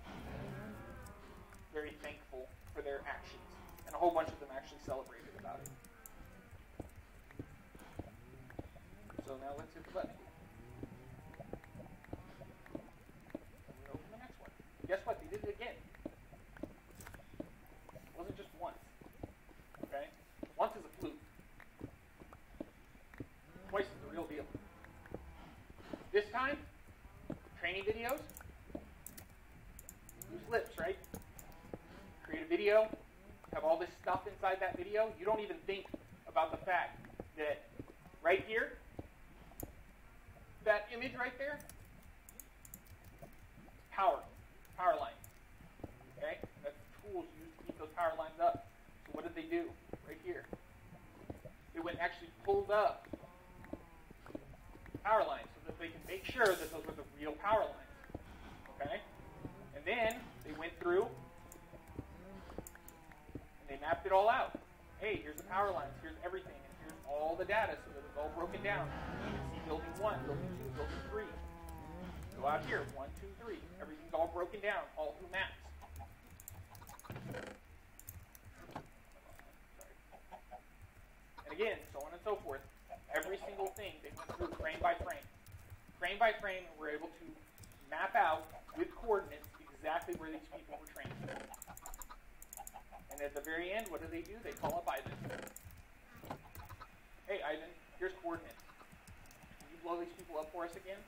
Very thankful for their actions. And a whole bunch of them actually celebrated about it. So now let's hit the button. And we open the next one. Guess what? They did it again. It wasn't just once. Okay? Once is a fluke. Twice is the real deal. This time, training videos, use lips, right? Create a video, have all this stuff inside that video. You don't even think about the fact that right here, that image right there, power, power lines. Okay? That's the tools used to keep those power lines up. So what did they do right here? They went actually pulled up power lines so that they can make sure that those were the real power lines. Okay? And then they went through they mapped it all out. Hey, here's the power lines, here's everything, and here's all the data so that it's all broken down. You can see building one, building two, building three. Go out here, one, two, three. Everything's all broken down, all through maps. And again, so on and so forth. Every single thing they went through frame by frame. Frame by frame, and we're able to map out with coordinates exactly where these people were trained. And at the very end, what do they do? They call up Ivan. Hey, Ivan, here's coordinates. Can you blow these people up for us again?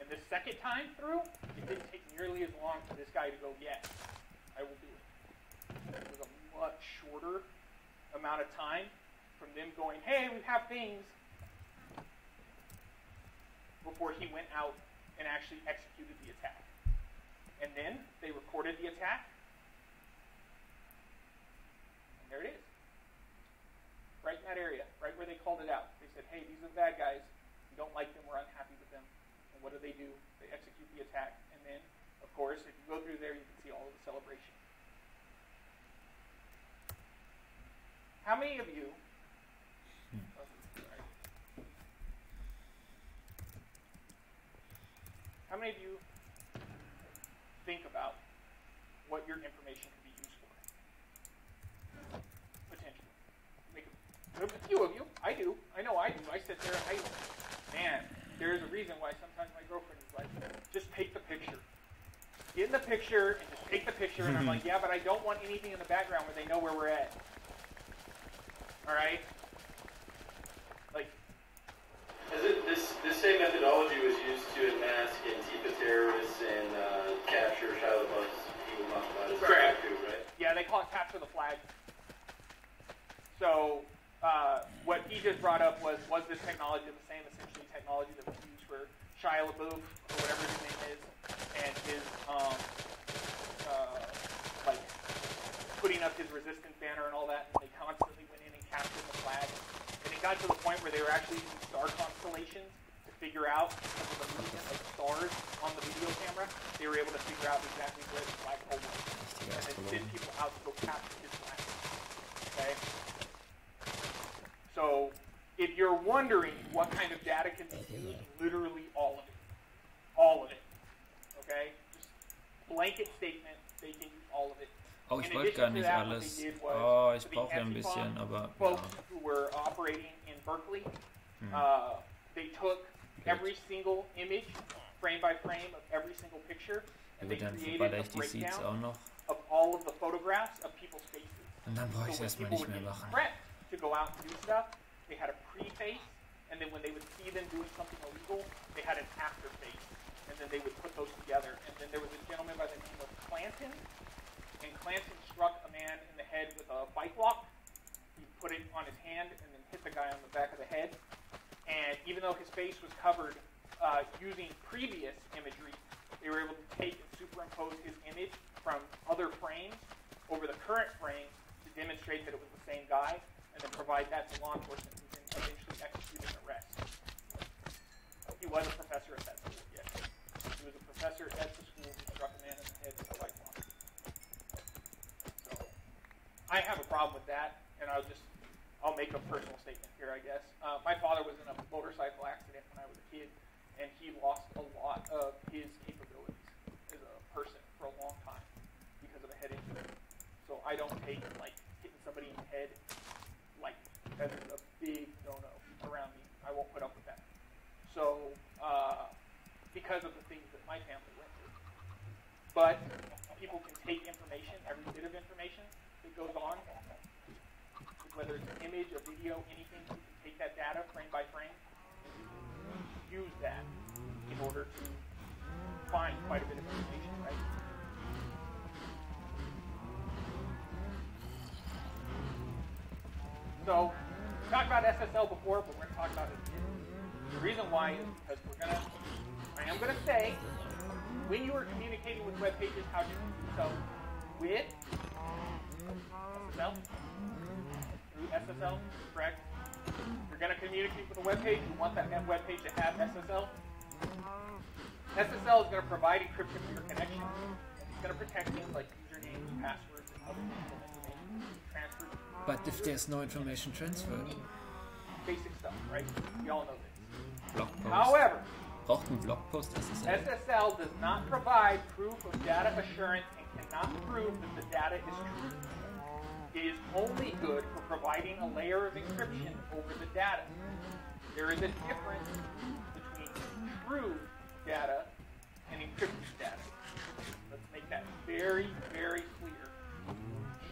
And the second time through, it didn't take nearly as long for this guy to go, yes, I will do it. It was a much shorter amount of time from them going, hey, we have things, before he went out and actually executed the attack. And then they recorded the attack. And there it is. Right in that area, right where they called it out. They said, hey, these are the bad guys. We don't like them. We're unhappy with them. And what do they do? They execute the attack. And then, of course, if you go through there, you can see all of the celebration. How many of you oh. How many of you think about what your information could be used for? Potentially. Make a, a few of you. I do. I know I do. I sit there and I, man, there's a reason why sometimes my girlfriend is like, just take the picture. Get in the picture and just take the picture. And I'm like, yeah, but I don't want anything in the background where they know where we're at. All right? Like, it, this, this same methodology was used to unmask Antifa terrorists and uh, capture Shia LaBeouf's Eagle Mountain Lions Correct. right? Yeah, they call it capture the flag. So uh, what he just brought up was was this technology the same essentially technology that was used for Shia LaBeouf or whatever his name is, and his um, uh, like putting up his resistance banner and all that, and they constantly went in and captured the flag. And it got to the point where they were actually using star constellations to figure out because of the movement of stars on the video camera, they were able to figure out exactly where the flagpole was and then send people out to go capture his flag. Okay? So, if you're wondering what kind of data can be used, literally all of it. All of it. Okay? Just blanket statement, they can use all of it. Oh, ich wollte gar nicht alles. they did was Oh, ich brauche ja ein bisschen, aber Folks ja. who were operating in Berkeley, Hm. uh, they took every single image, frame by frame, of every single picture, and they created a ich die Seeds breakdown of all of the photographs of people's faces. Und dann brauche ich es So erstmal nicht mehr machen. prepped to go out and do stuff, they had a pre-face, and then when they would see them doing something illegal, they had an after face, and then they would put those together. And then there was a gentleman by the name of Clanton, and Clanton struck a man in the head with a bike lock. He put it on his hand and then hit the guy on the back of the head. And even though his face was covered uh, using previous imagery, they were able to take and superimpose his image from other frames over the current frame to demonstrate that it was the same guy, and then provide that to law enforcement who can eventually execute an arrest. He was a professor at that school, yes. He was a professor at the school who struck a man in the head with a light bulb. So I have a problem with that, and I'll just I'll make a personal statement here, I guess. Uh, my father was in a motorcycle accident when I was a kid, and he lost a lot of his capabilities as a person for a long time because of a head injury. So I don't take like hitting somebody in the head like that is a big no-no around me. I won't put up with that. So uh, because of the things that my family went through, but people can take information, every bit of information that goes on, whether it's an image, a video, anything, you can take that data frame by frame and use that in order to find quite a bit of information, right? So, talked about SSL before, but we're going to talk about it again. The reason why is because we're going to, I am going to say, when you are communicating with web pages, how do you do so? With SSL, through SSL, correct? You're going to communicate with a web page. You want that web page to have SSL. SSL is going to provide encryption for your connection. It's going to protect things like usernames, passwords, and other information transferred. But if there's no information transferred, Basic stuff, right? We all know this. Blog post. However, Braucht ein Blogpost SSL? SSL does not provide proof of data assurance and cannot prove that the data is true. It is only good for providing a layer of encryption over the data. There is a difference between true data and encrypted data. Let's make that very, very clear.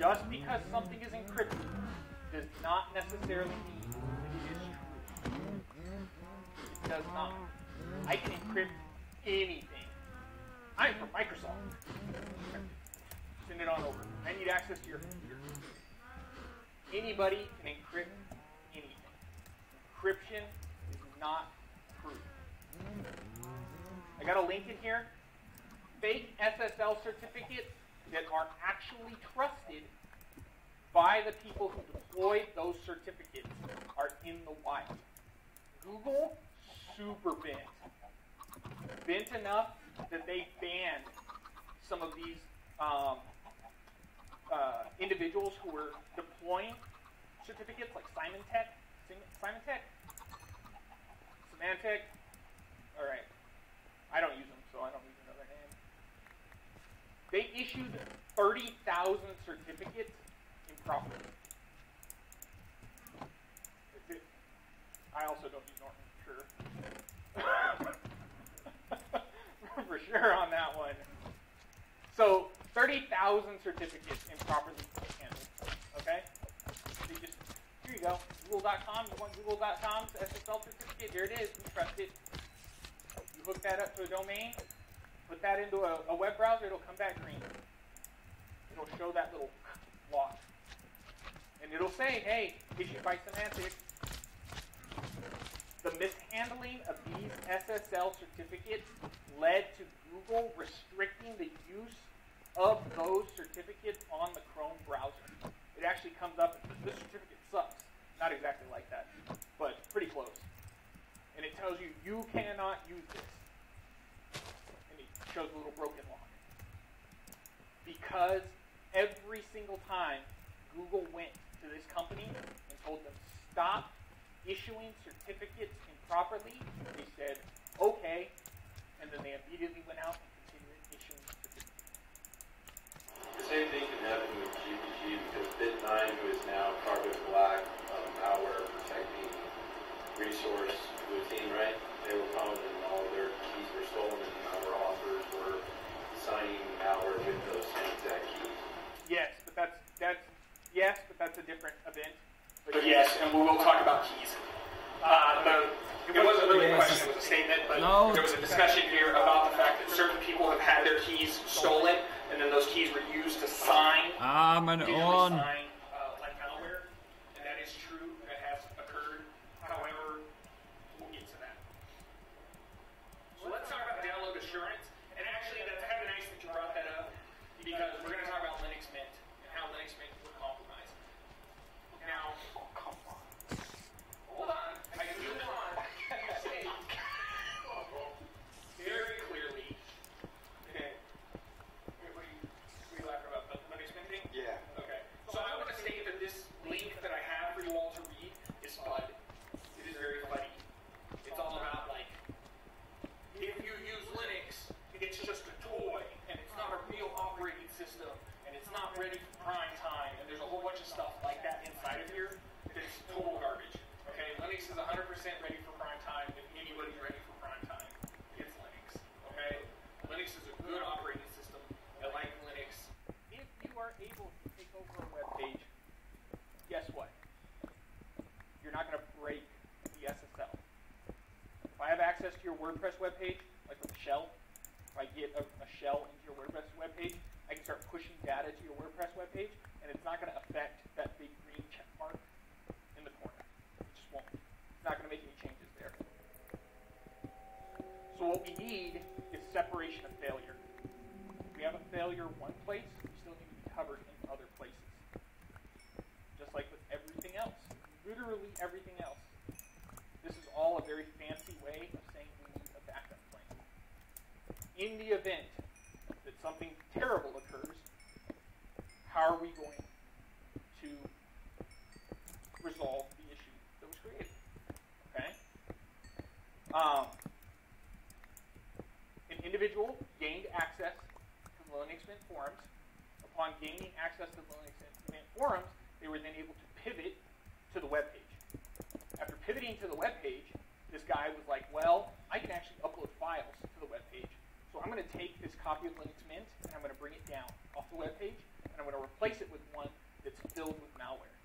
Just because something is encrypted does not necessarily mean it is true. It does not. I can encrypt anything. I'm from Microsoft. Send it on over. I need access to your computer. Anybody can encrypt anything. Encryption is not proof. I got a link in here. Fake SSL certificates that are actually trusted by the people who deployed those certificates are in the wild. Google super bent. Bent enough that they banned some of these um, uh, individuals who were deploying certificates like Symantec, Symantec, Symantec. All right, I don't use them, so I don't. They issued 30,000 certificates improperly. I also don't use Norton, sure. For sure on that one. So 30,000 certificates improperly handled. Okay? So you just, here you go. Google.com, you want Google.com's SSL certificate? Here it is. We trust it. You hook that up to a domain, put that into a, a web browser, it'll come back green. It'll show that little lock. And it'll say, hey, issued by Symantec. The mishandling of these SSL certificates led to Google restricting the use of those certificates on the Chrome browser. It actually comes up this certificate sucks. Not exactly like that, but pretty close. And it tells you, you cannot use this. Shows a little broken lock. Because every single time Google went to this company and told them, stop issuing certificates improperly, they said, okay, and then they immediately went out and continued issuing certificates. The same thing can happen with GPG because Bit9, who is now Carbon Black, um, malware protecting resource routine, right? They were found and all their keys were stolen and malware authors were signing malware with those same exact keys. Yes, but that's that's yes, but that's a different event. But yes, and we will talk about keys. Uh, the, it wasn't really a question, it was a statement, but No. there was a discussion here about the fact that certain people have had their keys stolen, and then those keys were used to sign, Ah, meine digitally Ohren. sign, gaining access to the Linux Mint forums, they were then able to pivot to the web page. After pivoting to the web page, this guy was like, well, I can actually upload files to the web page. So I'm going to take this copy of Linux Mint and I'm going to bring it down off the web page and I'm going to replace it with one that's filled with malware.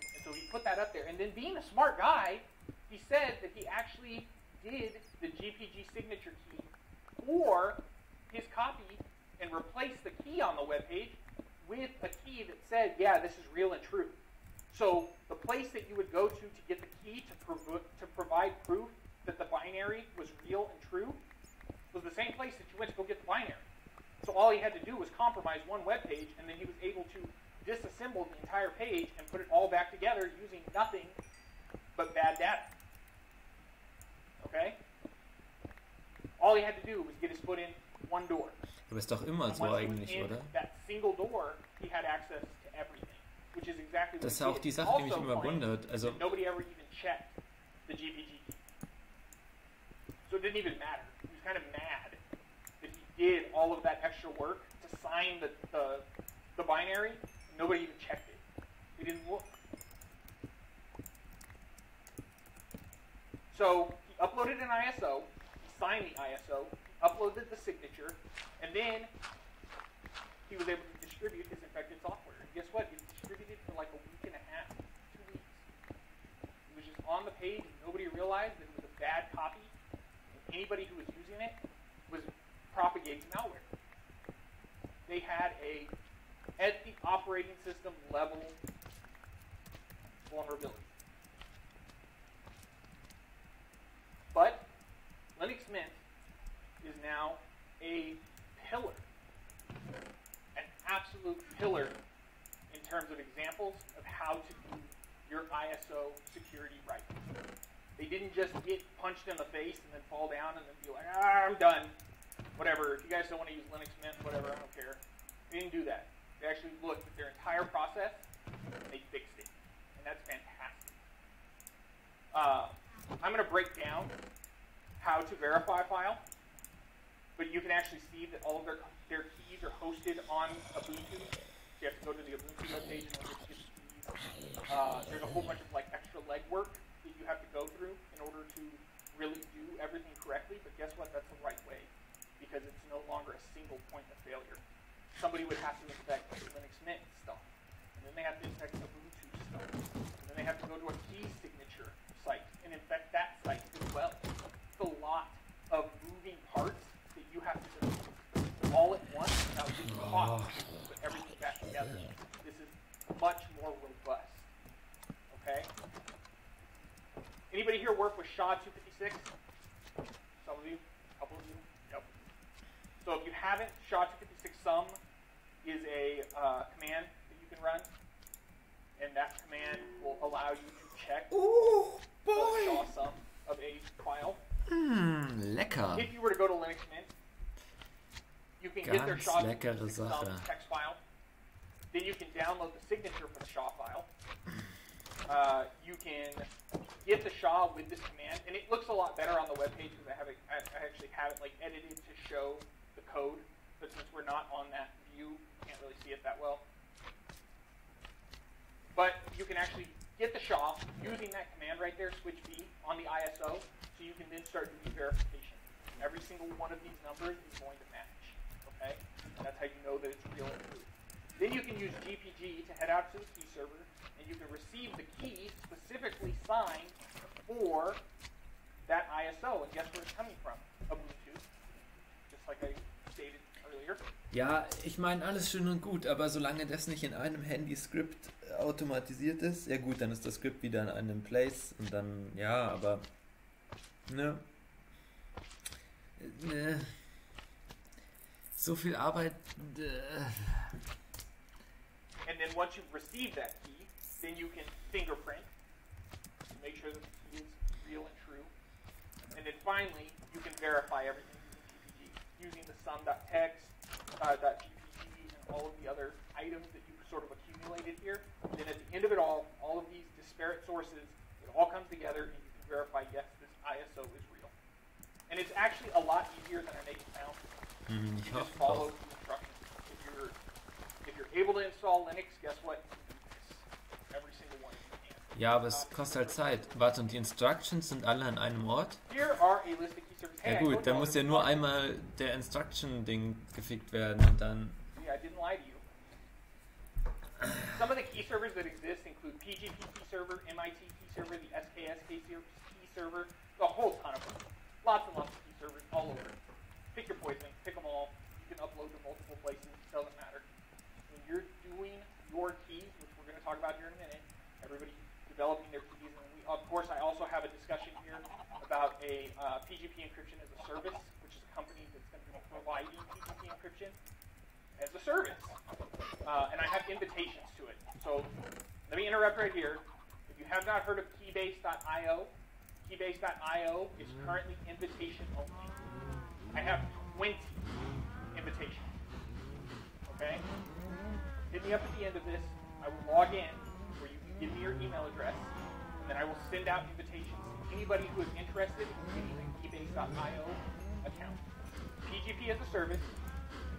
And so he put that up there. And then being a smart guy, he said that he actually did the GPG signature key for his copy and replaced the key on the web page with a key that said, yeah, this is real and true. So the place that you would go to to get the key to, prov- to provide proof that the binary was real and true was the same place that you went to go get the binary. So all he had to do was compromise one web page, and then he was able to disassemble the entire page and put it all back together using nothing but bad data. Okay? All he had to do was get his foot in one door. Aber ist doch immer so eigentlich, oder? That single door, he had access to everything, which is exactly Das ist what auch he die. Sache, die mich immer wundert. Also, nobody ever even checked the GPG key. So it didn't even matter. He was kind of mad that he did all of that extra work to sign the, the, the binary, nobody even checked it. They didn't look. So he uploaded an ISO, he signed the ISO, uploaded the signature, and then he was able to distribute his infected software. And guess what? It distributed for like a week and a half, two weeks. It was just on the page, and nobody realized that it was a bad copy, and anybody who was using it was propagating malware. They had a at the operating system level vulnerability. But Linux Mint is now a pillar, an absolute pillar in terms of examples of how to do your ISO security right. They didn't just get punched in the face and then fall down and then be like, ah, I'm done. Whatever. If you guys don't want to use Linux Mint, whatever, I don't care. They didn't do that. They actually looked at their entire process and they fixed it. And that's fantastic. Uh, I'm going to break down how to verify a file, but you can actually see that all of their, their keys are hosted on Ubuntu. So you have to go to the Ubuntu webpage in order to keys. Uh, there's a whole bunch of like extra legwork that you have to go through in order to really do everything correctly. But guess what? That's the right way because it's no longer a single point of failure. Somebody would have to inspect Linux Mint stuff, and then they have to inspect Ubuntu stuff, and then they have to go to a key signature site and infect that site as well. It's a lot of moving parts that you have to do all at once without getting caught. Put everything back together. This is much more robust. Okay. Anybody here work with SHA-256? Some of you, a couple of you. Yep. So if you haven't, SHA-256 sum is a uh, command that you can run, and that command will allow you to check Oh, the SHA sum of a file. Mmm, lecker. If you were to go to Linux Mint, you can get their SHA leckere Sache. text file. Then you can download the signature for the SHA file. Uh, you can get the SHA with this command, and it looks a lot better on the web page because I have it. I, I actually have it like edited to show the code. But since we're not on that view you can't really see it that well. But you can actually get the SHA using that command right there, switch B, on the ISO, so you can then start doing verification. Every single one of these numbers is going to match. Okay? And that's how you know that it's real and true. Then you can use GPG to head out to the key server, and you can receive the key specifically signed for that ISO. And guess where it's coming from? Ubuntu. Just like I stated earlier. Ja, ich meine, alles schön und gut, aber solange das nicht in einem Handy-Script automatisiert ist, ja gut, dann ist das Script wieder in einem Place und dann, ja, aber, ne, ne, so viel Arbeit, äh, And then once you've received that key, then you can fingerprint make sure that the key is real and true. And then finally, you can verify everything using GPG, using the sum.txt, uh, .gpg, and all of the other items that you've sort of accumulated here. And then at the end of it all, all of these disparate sources, it all comes together and you can verify, yes, this ISO is real. And it's actually a lot easier than I make it sound. Hm, You just follow doch. the instructions. If you're if you're able to install Linux, guess what? Every single one. Ja, aber es kostet halt Zeit. Warte, und die Instructions sind alle an einem Ort? Ja gut, dann muss ja nur einmal der Instruction-Ding gefickt werden und dann... Some of the key servers that exist include PGP key server, MIT key server, the SKS key ser- key server, a whole ton of them. Lots and lots of key servers all over. Pick your poison, pick them all. You can upload to multiple places, doesn't matter. When you're doing your keys, which we're going to talk about here in a minute, everybody developing their keys, and we, of course, I also have a discussion here about a uh, PGP encryption as a service, which is a company that's going to be providing PGP encryption as a service. Uh, and I have invitations to it. So let me interrupt right here. If you have not heard of Keybase.io, Keybase.io is currently invitation only. I have 20 invitations. Okay? Hit me up at the end of this. I will log in where you can give me your email address, and then I will send out invitations to anybody who is interested in getting a Keybase.io account. PGP as a service.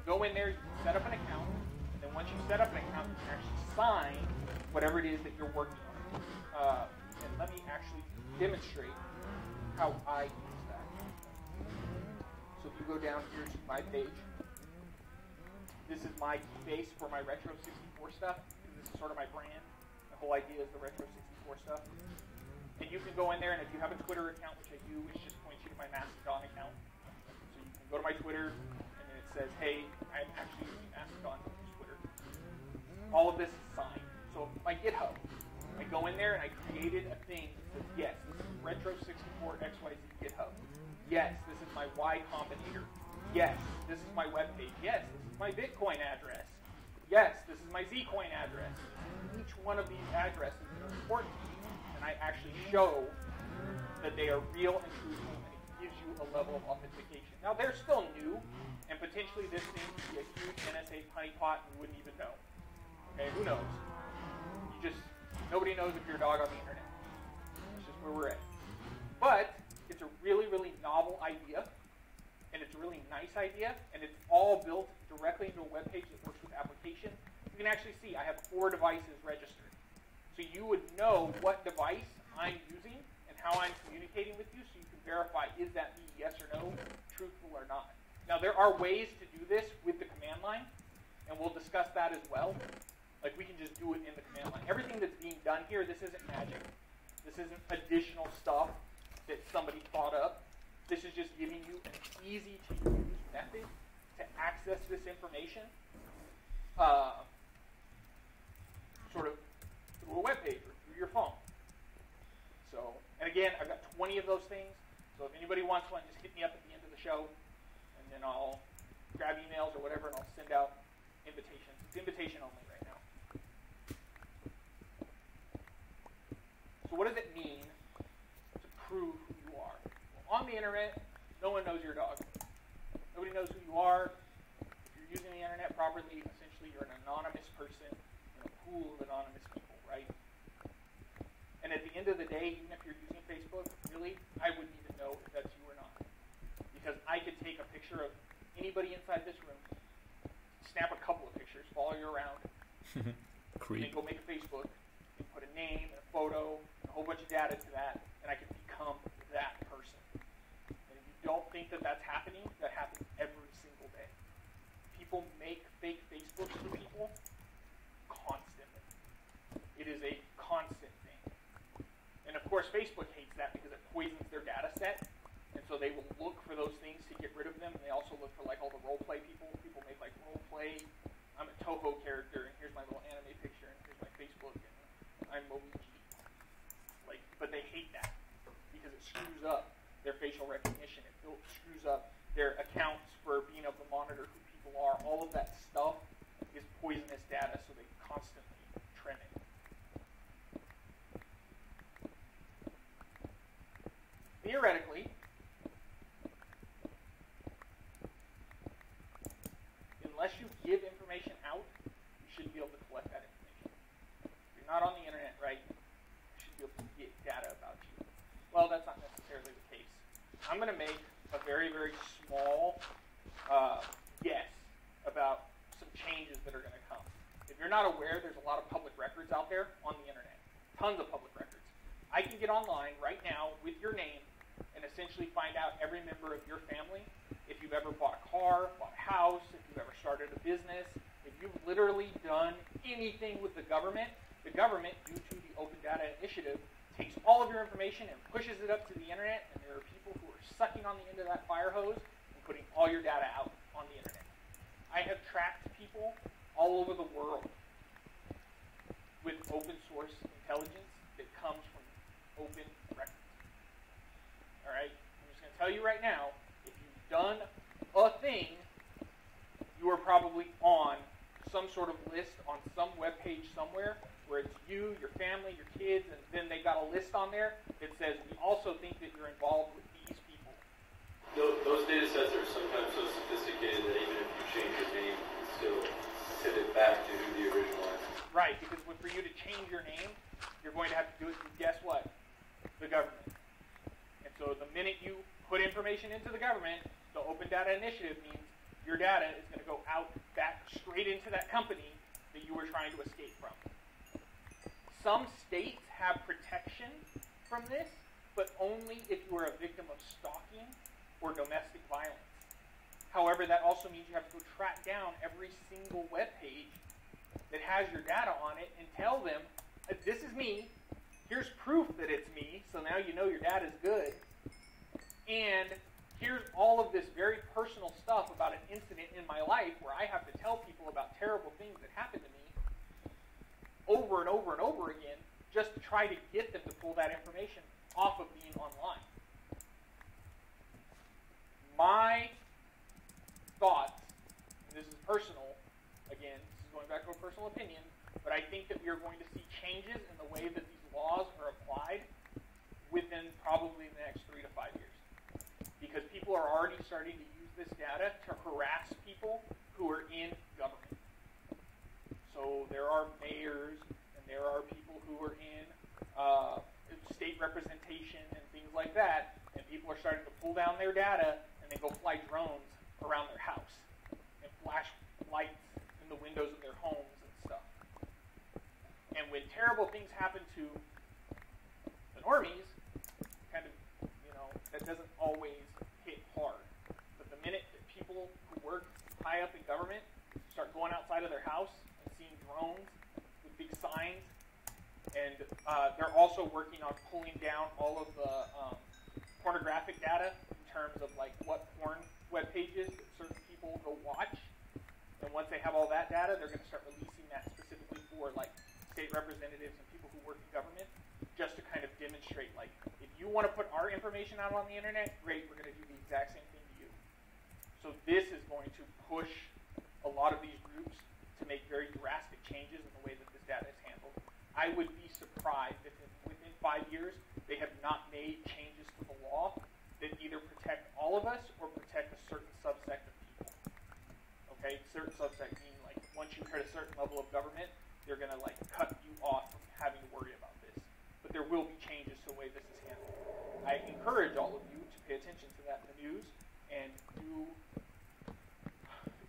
Go in there, you can set up an account, and then once you set up an account, you can actually sign whatever it is that you're working on. Uh, and let me actually demonstrate how I. So if you go down here to my page, this is my base for my Retro 64 stuff. This is sort of my brand. The whole idea is the Retro 64 stuff. And you can go in there, and if you have a Twitter account, which I do, it just points you to my Mastodon account. So you can go to my Twitter, and then it says, hey, I'm actually using Mastodon to use Twitter. All of this is signed. So my GitHub, I go in there and I created a thing that says, yes, this is Retro64 XYZ GitHub. Yes, this is my Y Combinator. Yes, this is my web page. Yes, this is my Bitcoin address. Yes, this is my Zcoin address. Each one of these addresses is important to and I actually show that they are real and truthful, and it gives you a level of authentication. Now, they're still new, and potentially this thing could be a huge NSA honeypot, and you wouldn't even know. Okay, who knows? You just, nobody knows if you're a dog on the internet. That's just where we're at. But, it's a really, really novel idea, and it's a really nice idea, and it's all built directly into a web page that works with application. You can actually see I have four devices registered. So you would know what device I'm using and how I'm communicating with you so you can verify is that me yes or no, truthful or not. Now there are ways to do this with the command line, and we'll discuss that as well. Like we can just do it in the command line. Everything that's being done here, this isn't magic. This isn't additional stuff that somebody thought up. This is just giving you an easy to use method to access this information uh, sort of through a web page or through your phone. So, and again, I've got 20 of those things. So if anybody wants one, just hit me up at the end of the show, and then I'll grab emails or whatever, and I'll send out invitations. It's invitation only right now. So what does it mean prove who you are? Well, on the internet, no one knows your dog. Nobody knows who you are. If you're using the internet properly, essentially you're an anonymous person in a pool of anonymous people, right? And at the end of the day, even if you're using Facebook, really, I wouldn't even know if that's you or not. Because I could take a picture of anybody inside this room, snap a couple of pictures, follow you around, and then go make a Facebook, and put a name and a photo and a whole bunch of data to that, and I can become that person. And if you don't think that that's happening, that happens every single day. People make fake Facebooks for people constantly. It is a constant thing. And of course, Facebook hates that because it poisons their data set. And so they will look for those things to get rid of them. And they also look for like all the role play people. People make like role play. I'm a Touhou character, and here's my little anime picture, and here's my Facebook, and I'm Luigi. Like, but they hate that because it screws up their facial recognition. It screws up their accounts for being able to monitor who people are. All of that stuff is poisonous data, so they constantly trim it. Theoretically, unless you give information out, you shouldn't be able to collect that information. You're not on the internet, right, you should be able to get data about you. Well, that's not necessarily the case. I'm going to make a very, very small uh, guess about some changes that are going to come. If you're not aware, there's a lot of public records out there on the internet. Tons of public records. I can get online right now with your name and essentially find out every member of your family. If you've ever bought a car, bought a house, if you've ever started a business, if you've literally done anything with the government, the government, due to the Open Data Initiative, takes all of your information and pushes it up to the internet, and there are people who are sucking on the end of that fire hose and putting all your data out on the internet. I have tracked people all over the world with open source intelligence that comes from open records. All right? I'm just going to tell you right now if you've done a thing, you are probably on some sort of list on some web page somewhere where it's you, your family, your kids, and then they got a list on there that says we also think that you're involved with these people. Tho- Those data sets are sometimes so sophisticated that even if you change your name, it's still pivot back to who the original is. Right, because when- for you to change your name, you're going to have to do it through guess what? The government. And so the minute you put information into the government, the Open Data Initiative means your data is going to go out back straight into that company that you were trying to escape from. Some states have protection from this, but only if you are a victim of stalking or domestic violence. However, that also means you have to go track down every single web page that has your data on it and tell them, "Uh, this is me, here's proof that it's me, so now you know your data is good, and here's all of this very personal stuff about an incident in my life where I have to tell people about terrible things that happened to me over and over and over again just to try to get them to pull that information off of being online. My thoughts, this is personal, again, this is going back to a personal opinion, but I think that we are going to see changes in the way that these laws are applied within probably the next three to five years. Because people are already starting to use this data to harass people who are in government. So there are mayors and there are people who are in uh, state representation and things like that, and people are starting to pull down their data and they go fly drones around their house and flash lights in the windows of their homes and stuff. And when terrible things happen to the normies, kind of, you know, that doesn't always hit hard. But the minute that people who work high up in government start going outside of their house and seeing drones with big signs, and uh, they're also working on pulling down all of the um, pornographic data in terms of like what porn web pages that certain people go watch. And once they have all that data, they're going to start releasing that specifically for like state representatives and people who work in government, just to kind of demonstrate like if you want to put our information out on the internet, great, we're going to do the exact same thing to you. So this is going to push a lot of these groups to make very drastic changes in the way that this data is handled. I would be surprised if within five years they have not made changes to the law that either protect all of us or protect a certain subsect of people. Okay, certain subsect meaning like once you hit a certain level of government, they're going to like cut you off from having to worry about there will be changes to the way this is handled. I encourage all of you to pay attention to that in the news and do,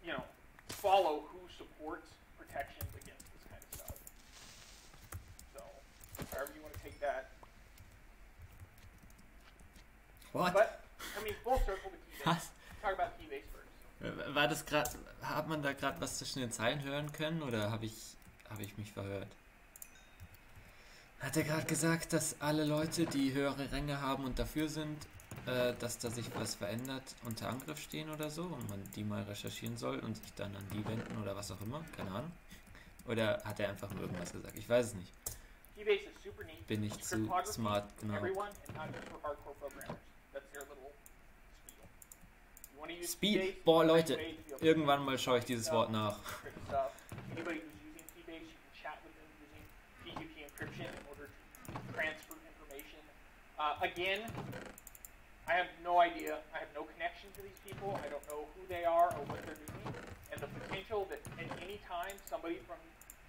you know, follow who supports protections against this kind of stuff. So, however you want to take that. What? But, I mean, full circle to Keybase. Talk about Keybase first. War das gerade, hat man da gerade was zwischen den Zeilen hören können oder habe ich, hab ich mich verhört? Hat er gerade gesagt, dass alle Leute, die höhere Ränge haben und dafür sind, äh, dass da sich was verändert, unter Angriff stehen oder so und man die mal recherchieren soll und sich dann an die wenden oder was auch immer? Keine Ahnung. Oder hat er einfach nur irgendwas gesagt? Ich weiß es nicht. Bin ich zu smart, genau. Speed. Boah, Leute, Irgendwann mal schaue ich dieses Wort nach. Uh, again, I have no idea. I have no connection to these people. I don't know who they are or what they're doing. And the potential that at any time somebody from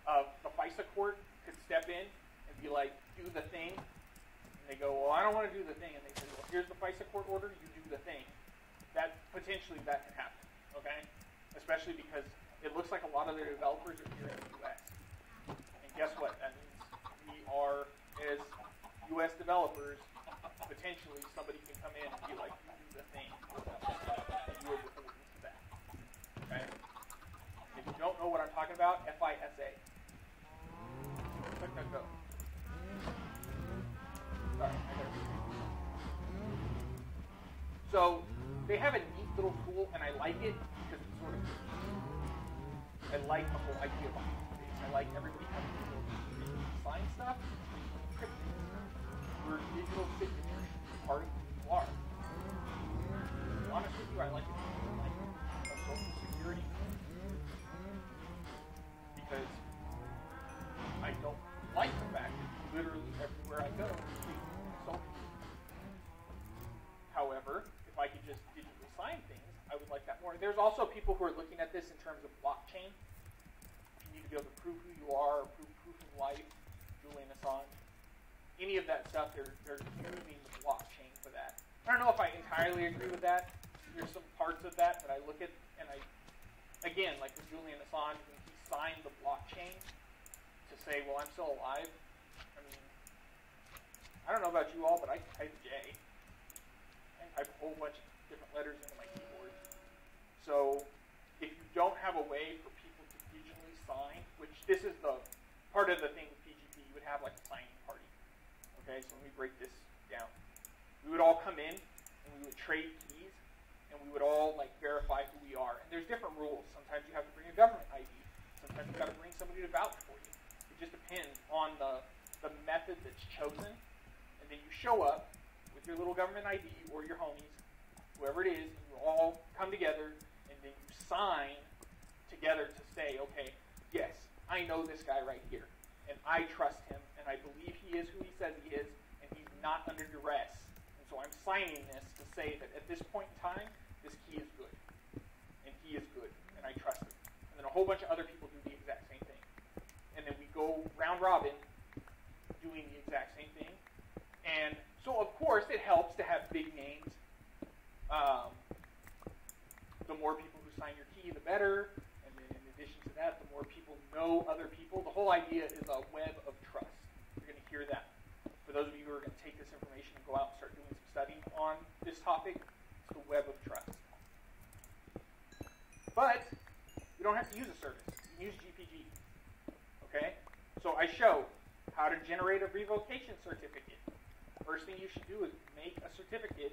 uh, the FISA court could step in and be like, do the thing. And they go, well, I don't want to do the thing. And they say, well, here's the FISA court order. You do the thing. That potentially that can happen. Okay, especially because it looks like a lot of their developers are here in the U.S. And guess what? That means we are as U.S. developers potentially somebody can come in and be like, the thing. And you are beholden to that. Okay? If you don't know what I'm talking about, FISA. Click that go. Sorry. So they have a neat little tool, and I like it because it's sort of. I like the whole idea behind it. I like everybody having ability to sign stuff. Your digital of who you are. To be honest with you, I like it like a social security because I don't like the fact that literally everywhere I go, me. However, if I could just digitally sign things, I would like that more. There's also people who are looking at this in terms of blockchain. You need to be able to prove who you are, prove proof of life, Julian Assange. Any of that stuff, they're, they're using the blockchain for that. I don't know if I entirely agree with that. There's some parts of that that I look at, and I, again, like with Julian Assange, when he signed the blockchain to say, well, I'm still alive, I mean, I don't know about you all, but I type J. I type a whole bunch of different letters into my keyboard. So if you don't have a way for people to digitally sign, which this is the part of the thing with PGP, you would have like a party. Okay, so let me break this down. We would all come in and we would trade keys and we would all like verify who we are. And there's different rules. Sometimes you have to bring a government ID. Sometimes you've got to bring somebody to vouch for you. It just depends on the, the method that's chosen. And then you show up with your little government ID or your homies, whoever it is, and you all come together and then you sign together to say, okay, yes, I know this guy right here, and I trust him, and I believe he is who he says he is, and he's not under duress. And so I'm signing this to say that at this point in time, this key is good, and he is good, and I trust him. And then a whole bunch of other people do the exact same thing. And then we go round robin doing the exact same thing. And so, of course, it helps to have big names. Um, the more people who sign your key, the better. And then, in addition to that, the more people know other people. The whole idea is a web of trust. Hear that. For those of you who are going to take this information and go out and start doing some studying on this topic, it's the web of trust. But you don't have to use a service. You can use GPG. Okay? So I show how to generate a revocation certificate. First thing you should do is make a certificate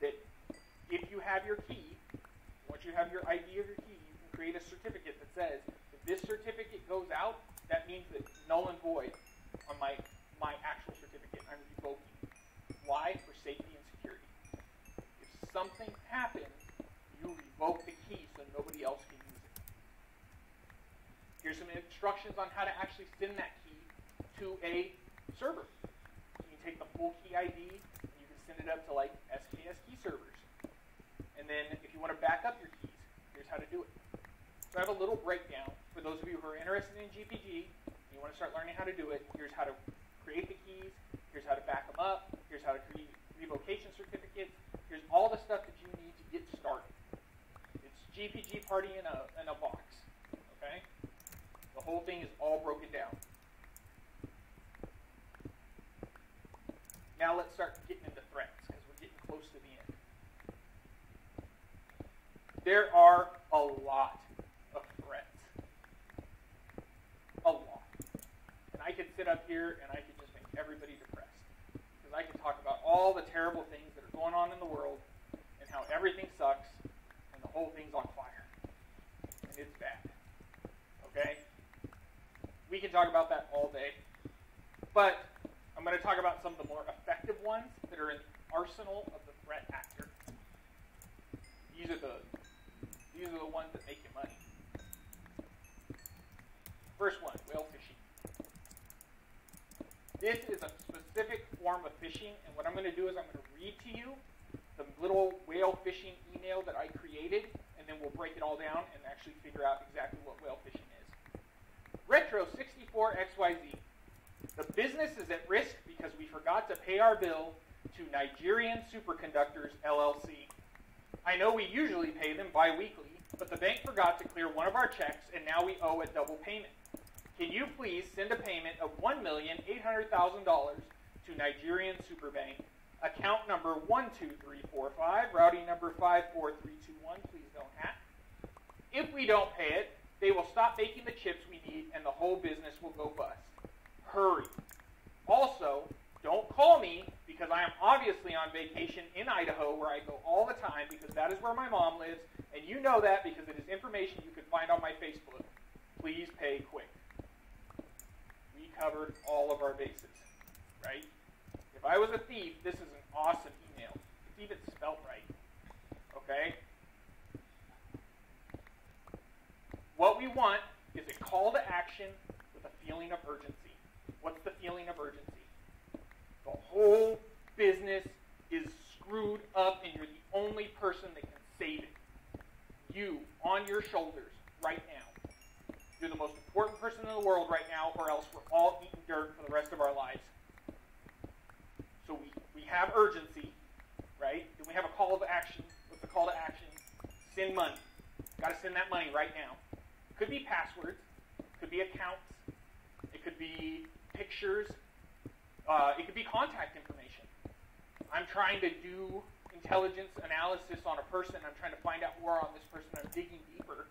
that if you have your key, once you have your ID of your key, you can create a certificate that says if this certificate goes out, that means that null and void on my my actual certificate. I'm revoking. Why? For safety and security. If something happens, you revoke the key so nobody else can use it. Here's some instructions on how to actually send that key to a server. You can take the full key ID and you can send it up to like SKS key servers. And then if you want to back up your keys, here's how to do it. So I have a little breakdown for those of you who are interested in GPG. You want to start learning how to do it. Here's how to create the keys. Here's how to back them up. Here's how to create revocation certificates. Here's all the stuff that you need to get started. It's GPG party in a, in a box. Okay? The whole thing is all broken down. Now let's start getting into threats because we're getting close to the end. There are a lot of threats. A lot. And I could sit up here and I could just make everybody depressed. Because I could talk about all the terrible things that are going on in the world and how everything sucks and the whole thing's on fire. And it's bad. Okay? We can talk about that all day. But I'm going to talk about some of the more effective ones that are in the arsenal of the threat actor. These are the these are the ones that make you money. First one, whale phishing. This is a specific form of phishing, and what I'm going to do is I'm going to read to you the little whale phishing email that I created, and then we'll break it all down and actually figure out exactly what whale phishing is. Retro64XYZ. The business is at risk because we forgot to pay our bill to Nigerian Superconductors LLC. I know we usually pay them bi-weekly, but the bank forgot to clear one of our checks and now we owe a double payment. Can you please send a payment of $1,800,000 to Nigerian Superbank, account number 12345, routing number 54321, please don't hack. If we don't pay it, they will stop making the chips we need and the whole business will go bust hurry. Also, don't call me because I am obviously on vacation in Idaho where I go all the time because that is where my mom lives, and you know that because it is information you can find on my Facebook. Please pay quick. Covered all of our bases, right? If I was a thief, this is an awesome email. It's even spelled right. Okay? What we want is a call to action with a feeling of urgency. What's the feeling of urgency? The whole business is screwed up, and you're the only person that can save it. You, on your shoulders, right now. You're the most important person in the world right now, or else we're all eating dirt for the rest of our lives. So we, we have urgency, right? Then we have a call to action. What's the call to action? Send money. Got to send that money right now. Could be passwords. Could be accounts. It could be pictures. Uh, it could be contact information. I'm trying to do intelligence analysis on a person. I'm trying to find out more on this person. I'm digging deeper.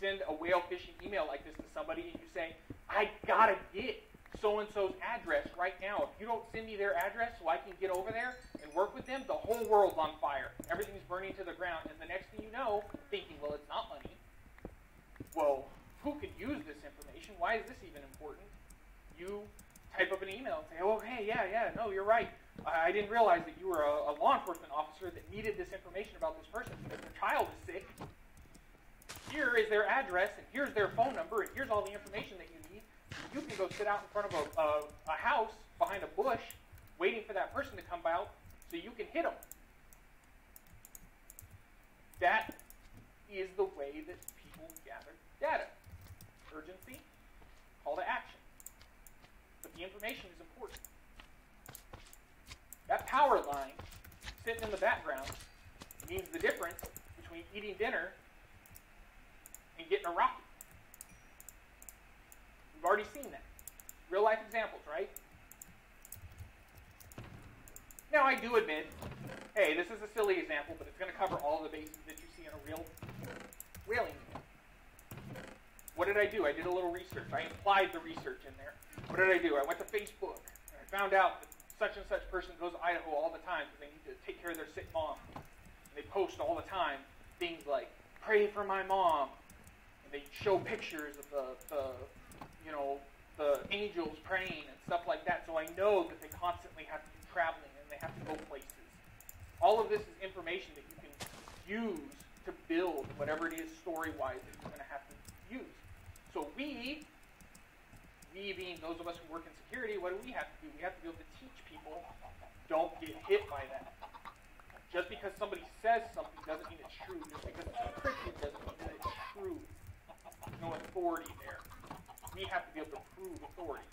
Send a whale phishing email like this to somebody and you say, I gotta get so and so's address right now. If you don't send me their address so I can get over there and work with them, the whole world's on fire. Everything's burning to the ground. And the next thing you know, thinking, well, it's not money. Well, who could use this information? Why is this even important? you type up an email and say, oh, hey, yeah, yeah, no, you're right. I, I didn't realize that you were a, a, law enforcement officer that needed this information about this person because their child is sick. Here is their address, and here's their phone number, and here's all the information that you need. You can go sit out in front of a, a, a house behind a bush waiting for that person to come out so you can hit them. That is the way that people gather data. Urgency, call to action But the information is important. That power line sitting in the background means the difference between eating dinner and getting a rocket. We've already seen that. Real life examples, right? Now, I do admit, hey, this is a silly example, but it's going to cover all the bases that you see in a real whaling. What did I do? I did a little research. I applied the research in there. What did I do? I went to Facebook and I found out that such and such person goes to Idaho all the time because they need to take care of their sick mom. And they post all the time things like "Pray for my mom," they show pictures of the, the you know the angels praying and stuff like that. So I know that they constantly have to be traveling and they have to go places. All of this is information that you can use to build whatever it is story-wise that you're going to have to use. So we we being those of us who work in security, what do we have to do? We have to be able to teach people don't get hit by that. Just because somebody says something doesn't mean it's true. Just because it's encrypted doesn't mean that it's true. No authority there. We have to be able to prove authority.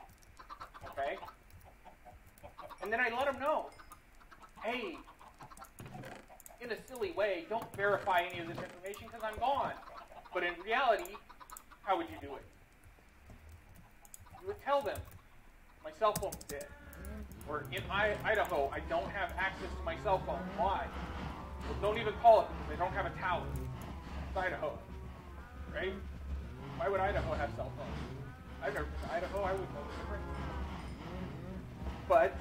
Okay? And then I let them know, hey, in a silly way, don't verify any of this information because I'm gone. But in reality, how would you do it? You would tell them, my cell phone's dead, Or in I, Idaho, I don't have access to my cell phone. Why? Well, don't even call it because they don't have a tower. It's Idaho, right? Why would Idaho have cell phones? I've never been to Idaho. I wouldn't know the difference. But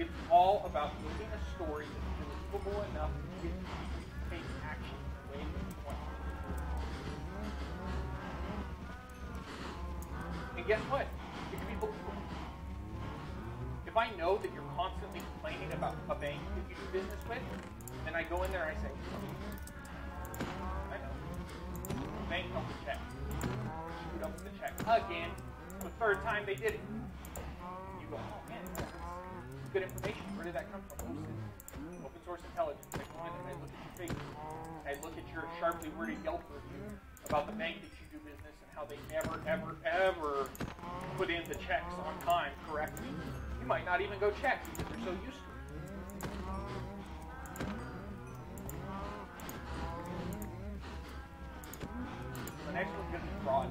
it's all about building a story that's believable enough to get people to take action the way you want. And guess what? It can be believable. If I know that you're constantly complaining about a bank that you do business with, then I go in there and I say, hmm, I know. Bank with Again. The third time they did it. You go, oh man, that's good information. Where did that come from? Open source intelligence. I go in and I look at your face. I look at your sharply worded Yelp review about the bank that you do business and how they never, ever, ever put in the checks on time correctly. You might not even go check because you're so used to it. The next to be fraud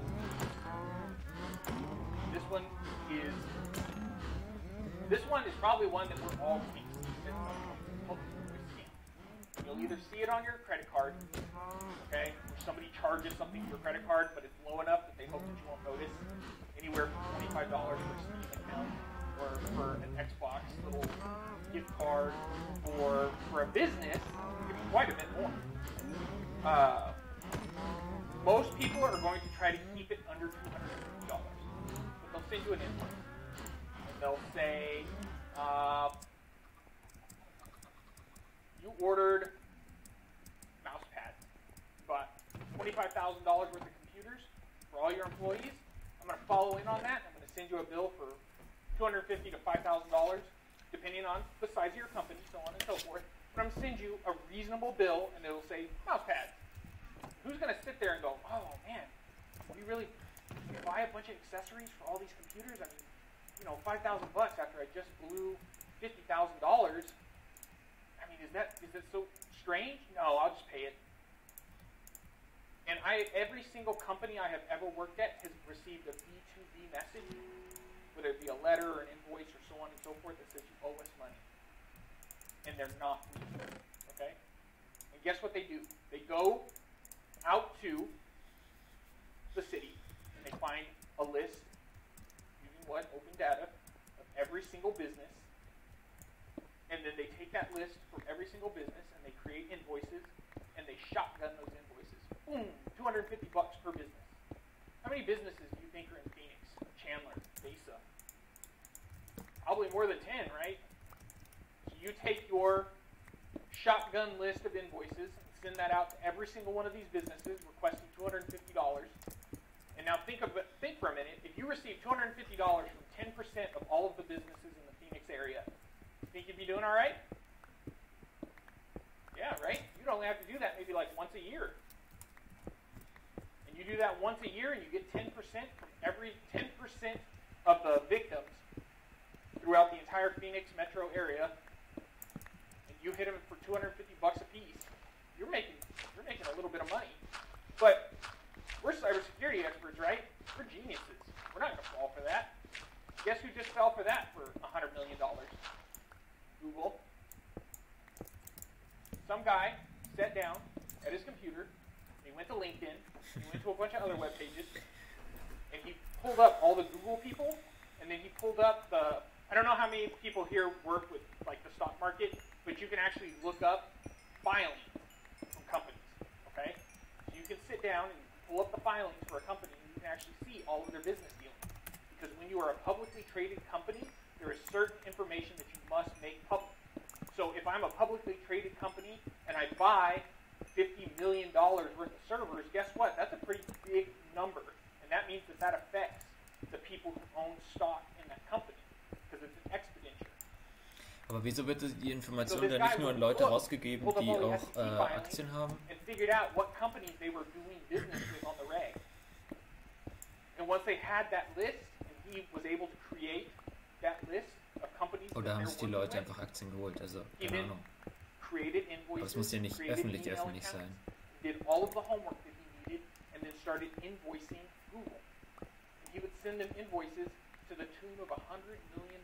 is this one is probably one that we're all You'll either see it on your credit card, okay, or somebody charges something to your credit card, but it's low enough that they hope that you won't notice. Anywhere from $25 for a Steam account, or for an Xbox little gift card, or for a business, quite a bit more. Uh, most people are going to try to keep it under 200 send you an invoice they'll say, uh, you ordered mouse pads, but $25,000 worth of computers for all your employees. I'm going to follow in on that. I'm going to send you a bill for 250 to $5,000, depending on the size of your company, so on and so forth. But I'm going to send you a reasonable bill, and it'll say mouse pads. Who's going to sit there and go, oh man, we really buy a bunch of accessories for all these computers? I mean, you know, five thousand bucks after I just blew fifty thousand dollars. I mean, is that is it so strange? No, I'll just pay it. And I, every single company I have ever worked at has received a B2B message, whether it be a letter or an invoice or so on and so forth that says you owe us money. And they're not Okay? And guess what they do? They go out to the city they find a list using what? Open data of every single business. And then they take that list for every single business and they create invoices and they shotgun those invoices. Boom, 250 bucks per business. How many businesses do you think are in Phoenix, Chandler, Mesa? Probably more than 10, right? So you take your shotgun list of invoices send that out to every single one of these businesses requesting $250 and now think of think for a minute. If you receive $250 from 10% of all of the businesses in the Phoenix area, think you'd be doing all right? Yeah, right? You'd only have to do that maybe like once a year. And you do that once a year and you get 10% from every 10% of the victims throughout the entire Phoenix metro area, and you hit them for 250 bucks a piece, you're making you're making a little bit of money. But we're cybersecurity experts, right? We're geniuses. We're not going to fall for that. Guess who just fell for that for $100 million? Google. Some guy sat down at his computer, he went to LinkedIn, he went to a bunch of other web pages, and he pulled up all the Google people, and then he pulled up the, I don't know how many people here work with like the stock market, but you can actually look up filing from companies, okay? So you can sit down and pull up the filings for a company and you can actually see all of their business dealings. Because when you are a publicly traded company, there is certain information that you must make public. So if I'm a publicly traded company and I buy $50 million worth of servers, guess what? That's a pretty big number. And that means that that affects the people who own stock in that company because it's an expenditure. Aber wieso wird die Information so dann nicht nur an Leute rausgegeben, die auch äh, Aktien haben? And figured out what companies they were doing business with on the reg. And once they had that list, and he was able to create that list of companies. Oder haben sich die Leute einfach Aktien geholt? Also keine Ahnung. Aber es muss ja nicht öffentlich öffentlich sein. Did all of the homework that he needed, and then started invoicing Google. He would send them invoices to the tune of a hundred million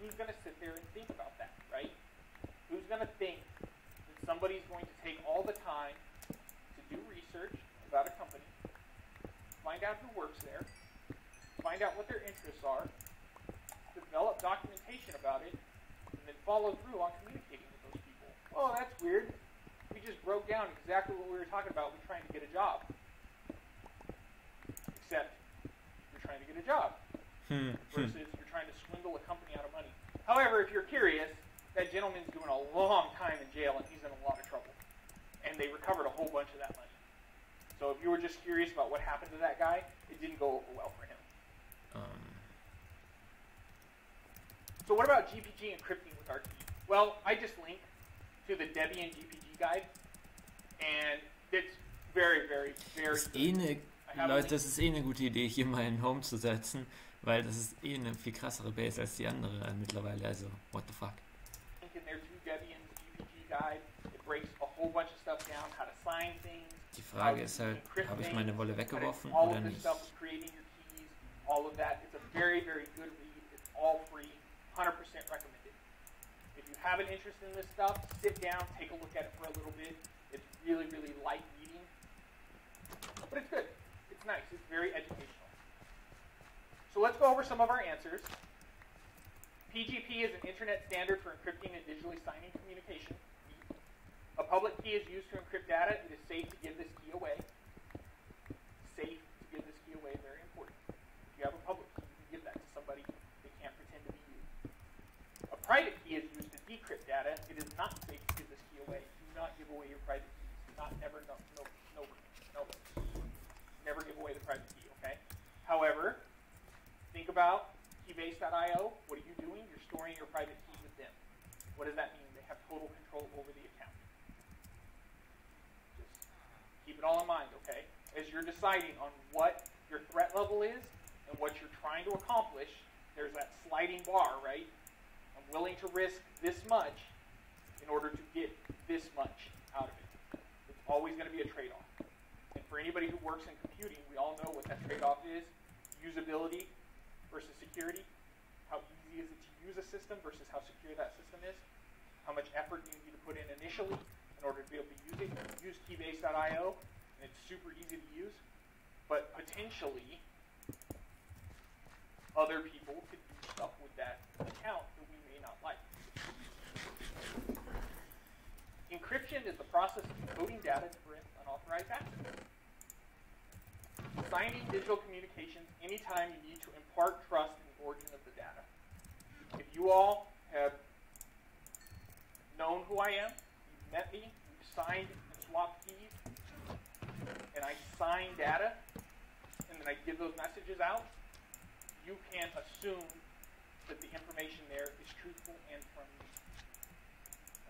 who's going to sit there and think about that, right? Who's going to think that somebody's going to take all the time to do research about a company, find out who works there, find out what their interests are, develop documentation about it, and then follow through on communicating with those people. Oh, that's weird. We just broke down exactly what we were talking about when trying to get a job. Except you're trying to get a job. Versus you're trying to swindle a company out of money. However, if you're curious, that gentleman's doing a long time in jail and he's in a lot of trouble. And they recovered a whole bunch of that money. So if you were just curious about what happened to that guy, it didn't go over well for him. Ähm, So what about GPG encrypting with RT? Well, I just linked to the Debian GPG guide, and it's very, very, very ist eh eine, I have a Leute, das ist eh eine gute Idee, hier mal in Home zu setzen, weil das ist eh eine viel krassere Base als die andere äh, mittlerweile. Also, what the fuck. Die Frage ist halt, habe ich meine Wolle weggeworfen oder nicht? all of that. It's a very, very good read. It's all free, 100% recommended. If you have an interest in this stuff, sit down, take a look at it for a little bit. It's really, really light reading, but it's good. It's nice. It's very educational. So let's go over some of our answers. PGP is an internet standard for encrypting and digitally signing communication. A public key is used to encrypt data. It is safe to give this key away. Safe to give this key away, very important. If you have a public key, you can give that to somebody. They can't pretend to be you. A private key is used to decrypt data. It is not safe to give this key away. Do not give away your private keys. Not ever, no, no, no, no. Never give away the private key, okay? However, about keybase.io. What are you doing? You're storing your private key with them. What does that mean? They have total control over the account. Just keep it all in mind, okay? As you're deciding on what your threat level is and what you're trying to accomplish, there's that sliding bar, right? I'm willing to risk this much in order to get this much out of it. It's always going to be a trade-off. And for anybody who works in computing, we all know what that trade-off is. Usability versus security. How easy is it to use a system versus how secure that system is. How much effort do you need to put in initially in order to be able to use it. Use keybase.io, and it's super easy to use. But potentially, other people could do stuff with that account that we may not like. Encryption is the process of encoding data to prevent unauthorized access. Signing digital communications anytime you need to impart trust in the origin of the data. If you all have known who I am, you've met me, you've signed and swapped keys, and I sign data, and then I give those messages out, you can assume that the information there is truthful and from me.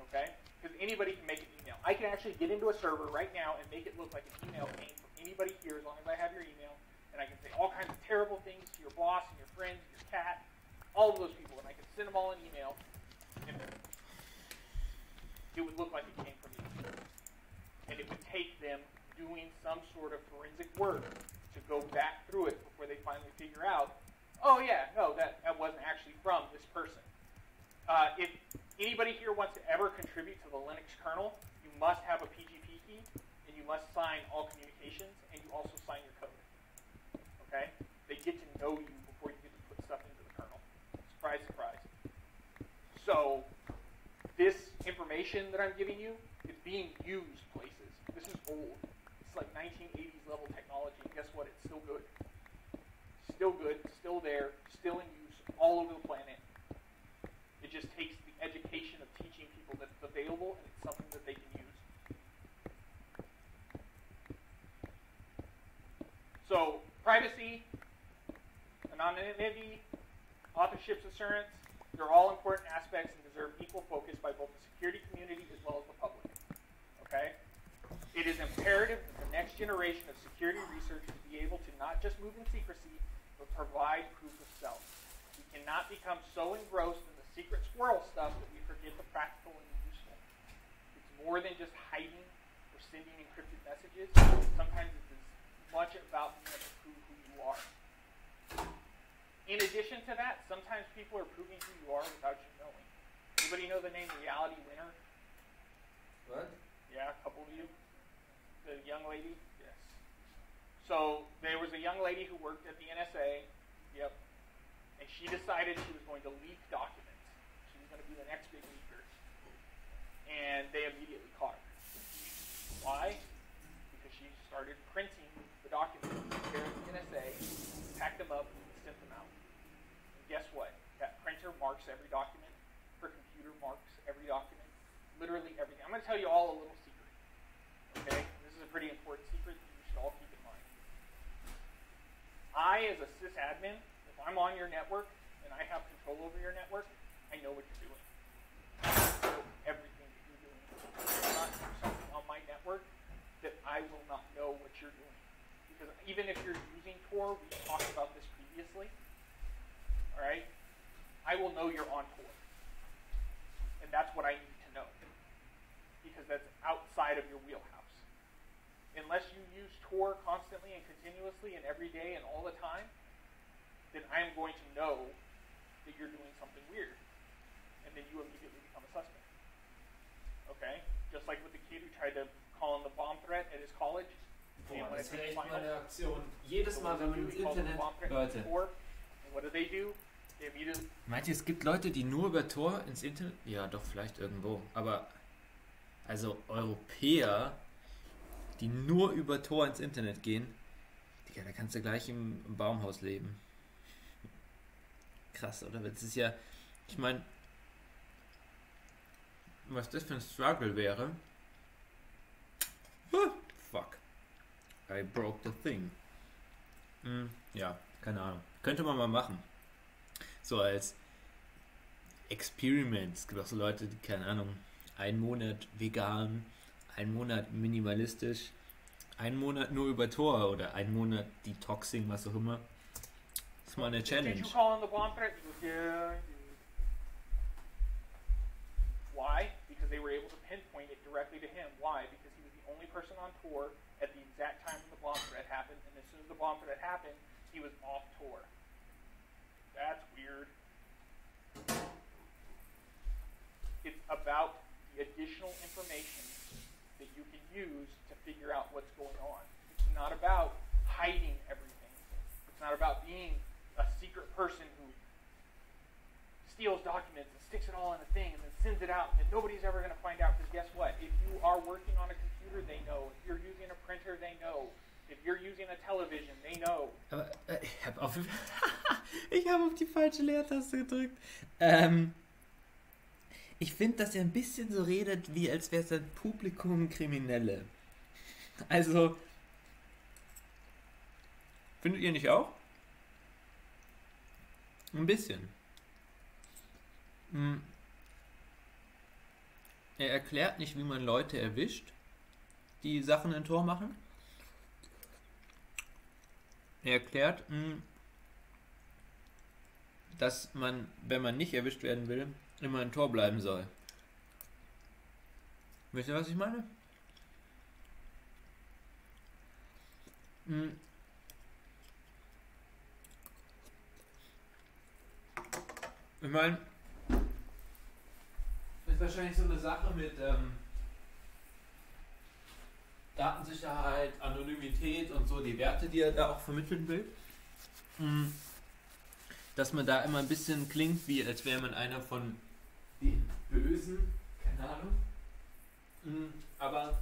Okay? Because anybody can make an email. I can actually get into a server right now and make it look like an email came from anybody here as long as I have your email, and I can say all kinds of terrible things to your boss and your friends and your cat, all of those people, and I can send them all an email, and it would look like it came from me. And it would take them doing some sort of forensic work to go back through it before they finally figure out, oh yeah, no, that, that wasn't actually from this person. Uh, if anybody here wants to ever contribute to the Linux kernel, you must have a PGP key, you must sign all communications, and you also sign your code. Okay? They get to know you before you get to put stuff into the kernel. Surprise, surprise. So, this information that I'm giving you is being used places. This is old. It's like 1980s level technology. And guess what? It's still good. Still good, still there, still in use all over the planet. It just takes the education of teaching people that it's available and it's something that they can use. So, privacy, anonymity, authorship assurance, They're all important aspects and deserve equal focus by both the security community as well as the public. Okay? It is imperative that the next generation of security researchers be able to not just move in secrecy, but provide proof of self. We cannot become so engrossed in the secret squirrel stuff that we forget the practical and the useful. It's more than just hiding or sending encrypted messages. Sometimes it's much about being able to prove who you are. In addition to that, sometimes people are proving who you are without you knowing. Anybody know the name Reality Winner? What? Yeah, a couple of you. The young lady? Yes. So there was a young lady who worked at the NSA. Yep. And she decided she was going to leak documents. She was going to be the next big leaker. And they immediately caught her. Why? Because she started printing the documents, the NSA, packed them up, and sent them out. And guess what? That printer marks every document. Her computer marks every document. Literally everything. I'm going to tell you all a little secret. Okay? This is a pretty important secret that you should all keep in mind. I, as a sysadmin, if I'm on your network and I have control over your network, I know what you're doing. Everything that you're doing. You will not do something on my network that I will not know what you're doing. Because even if you're using Tor, we talked about this previously. All right? I will know you're on Tor. And that's what I need to know. Because that's outside of your wheelhouse. Unless you use Tor constantly and continuously and every day and all the time, then I am going to know that you're doing something weird. And then you immediately become a suspect. Okay? Just like with the kid who tried to call in the bomb threat at his college. Boah, das wäre echt final- meine Aktion. Jedes Mal, wenn man ins Internet. Leute, Tor, and what do they do? They immediately meint ihr, es gibt Leute, die nur über Tor ins Internet. Ja, doch, vielleicht irgendwo. Aber. Also, Europäer, die nur über Tor ins Internet gehen. Digga, da kannst du gleich im, im Baumhaus leben. Krass, oder? Das ist ja. Ich meine. Was das für ein Struggle wäre. Huh. I broke the thing. Hm, ja, keine Ahnung. Könnte man mal machen. So als Experiment. Es gibt auch so Leute, die, keine Ahnung, einen Monat vegan, einen Monat minimalistisch, einen Monat nur über Tor oder einen Monat Detoxing, was auch immer. Das ist mal eine Did Challenge. you call in the bomb threat? He goes, yeah, I did. Why? Because they were able to pinpoint it directly to him. Why? Because he was the only person on tour at the the bomb threat happened, and as soon as the bomb threat happened, he was off Tor. That's weird. It's about the additional information that you can use to figure out what's going on. It's not about hiding everything. It's not about being a secret person who steals documents and sticks it all in a thing and then sends it out and then nobody's ever going to find out because guess what? If you are working on a computer, they know. If you're using a printer, they know. If you're using a television, they know. Aber äh, ich habe auf, hab auf die falsche Leertaste gedrückt. Ähm, ich finde, dass er ein bisschen so redet, wie als wäre sein Publikum Kriminelle. Also, findet ihr nicht auch? Ein bisschen. Hm. Er erklärt nicht, wie man Leute erwischt, die Sachen in Tor machen. Er erklärt, mh, dass man, wenn man nicht erwischt werden will, immer ein Tor bleiben soll. Wisst ihr, was ich meine? Mh. Ich meine, ist wahrscheinlich so eine Sache mit ähm, Datensicherheit, Anonymität und so, die Werte, die er da auch vermitteln will. Mm. Dass man da immer ein bisschen klingt, wie als wäre man einer von den Bösen. Keine Ahnung. Mm, Aber,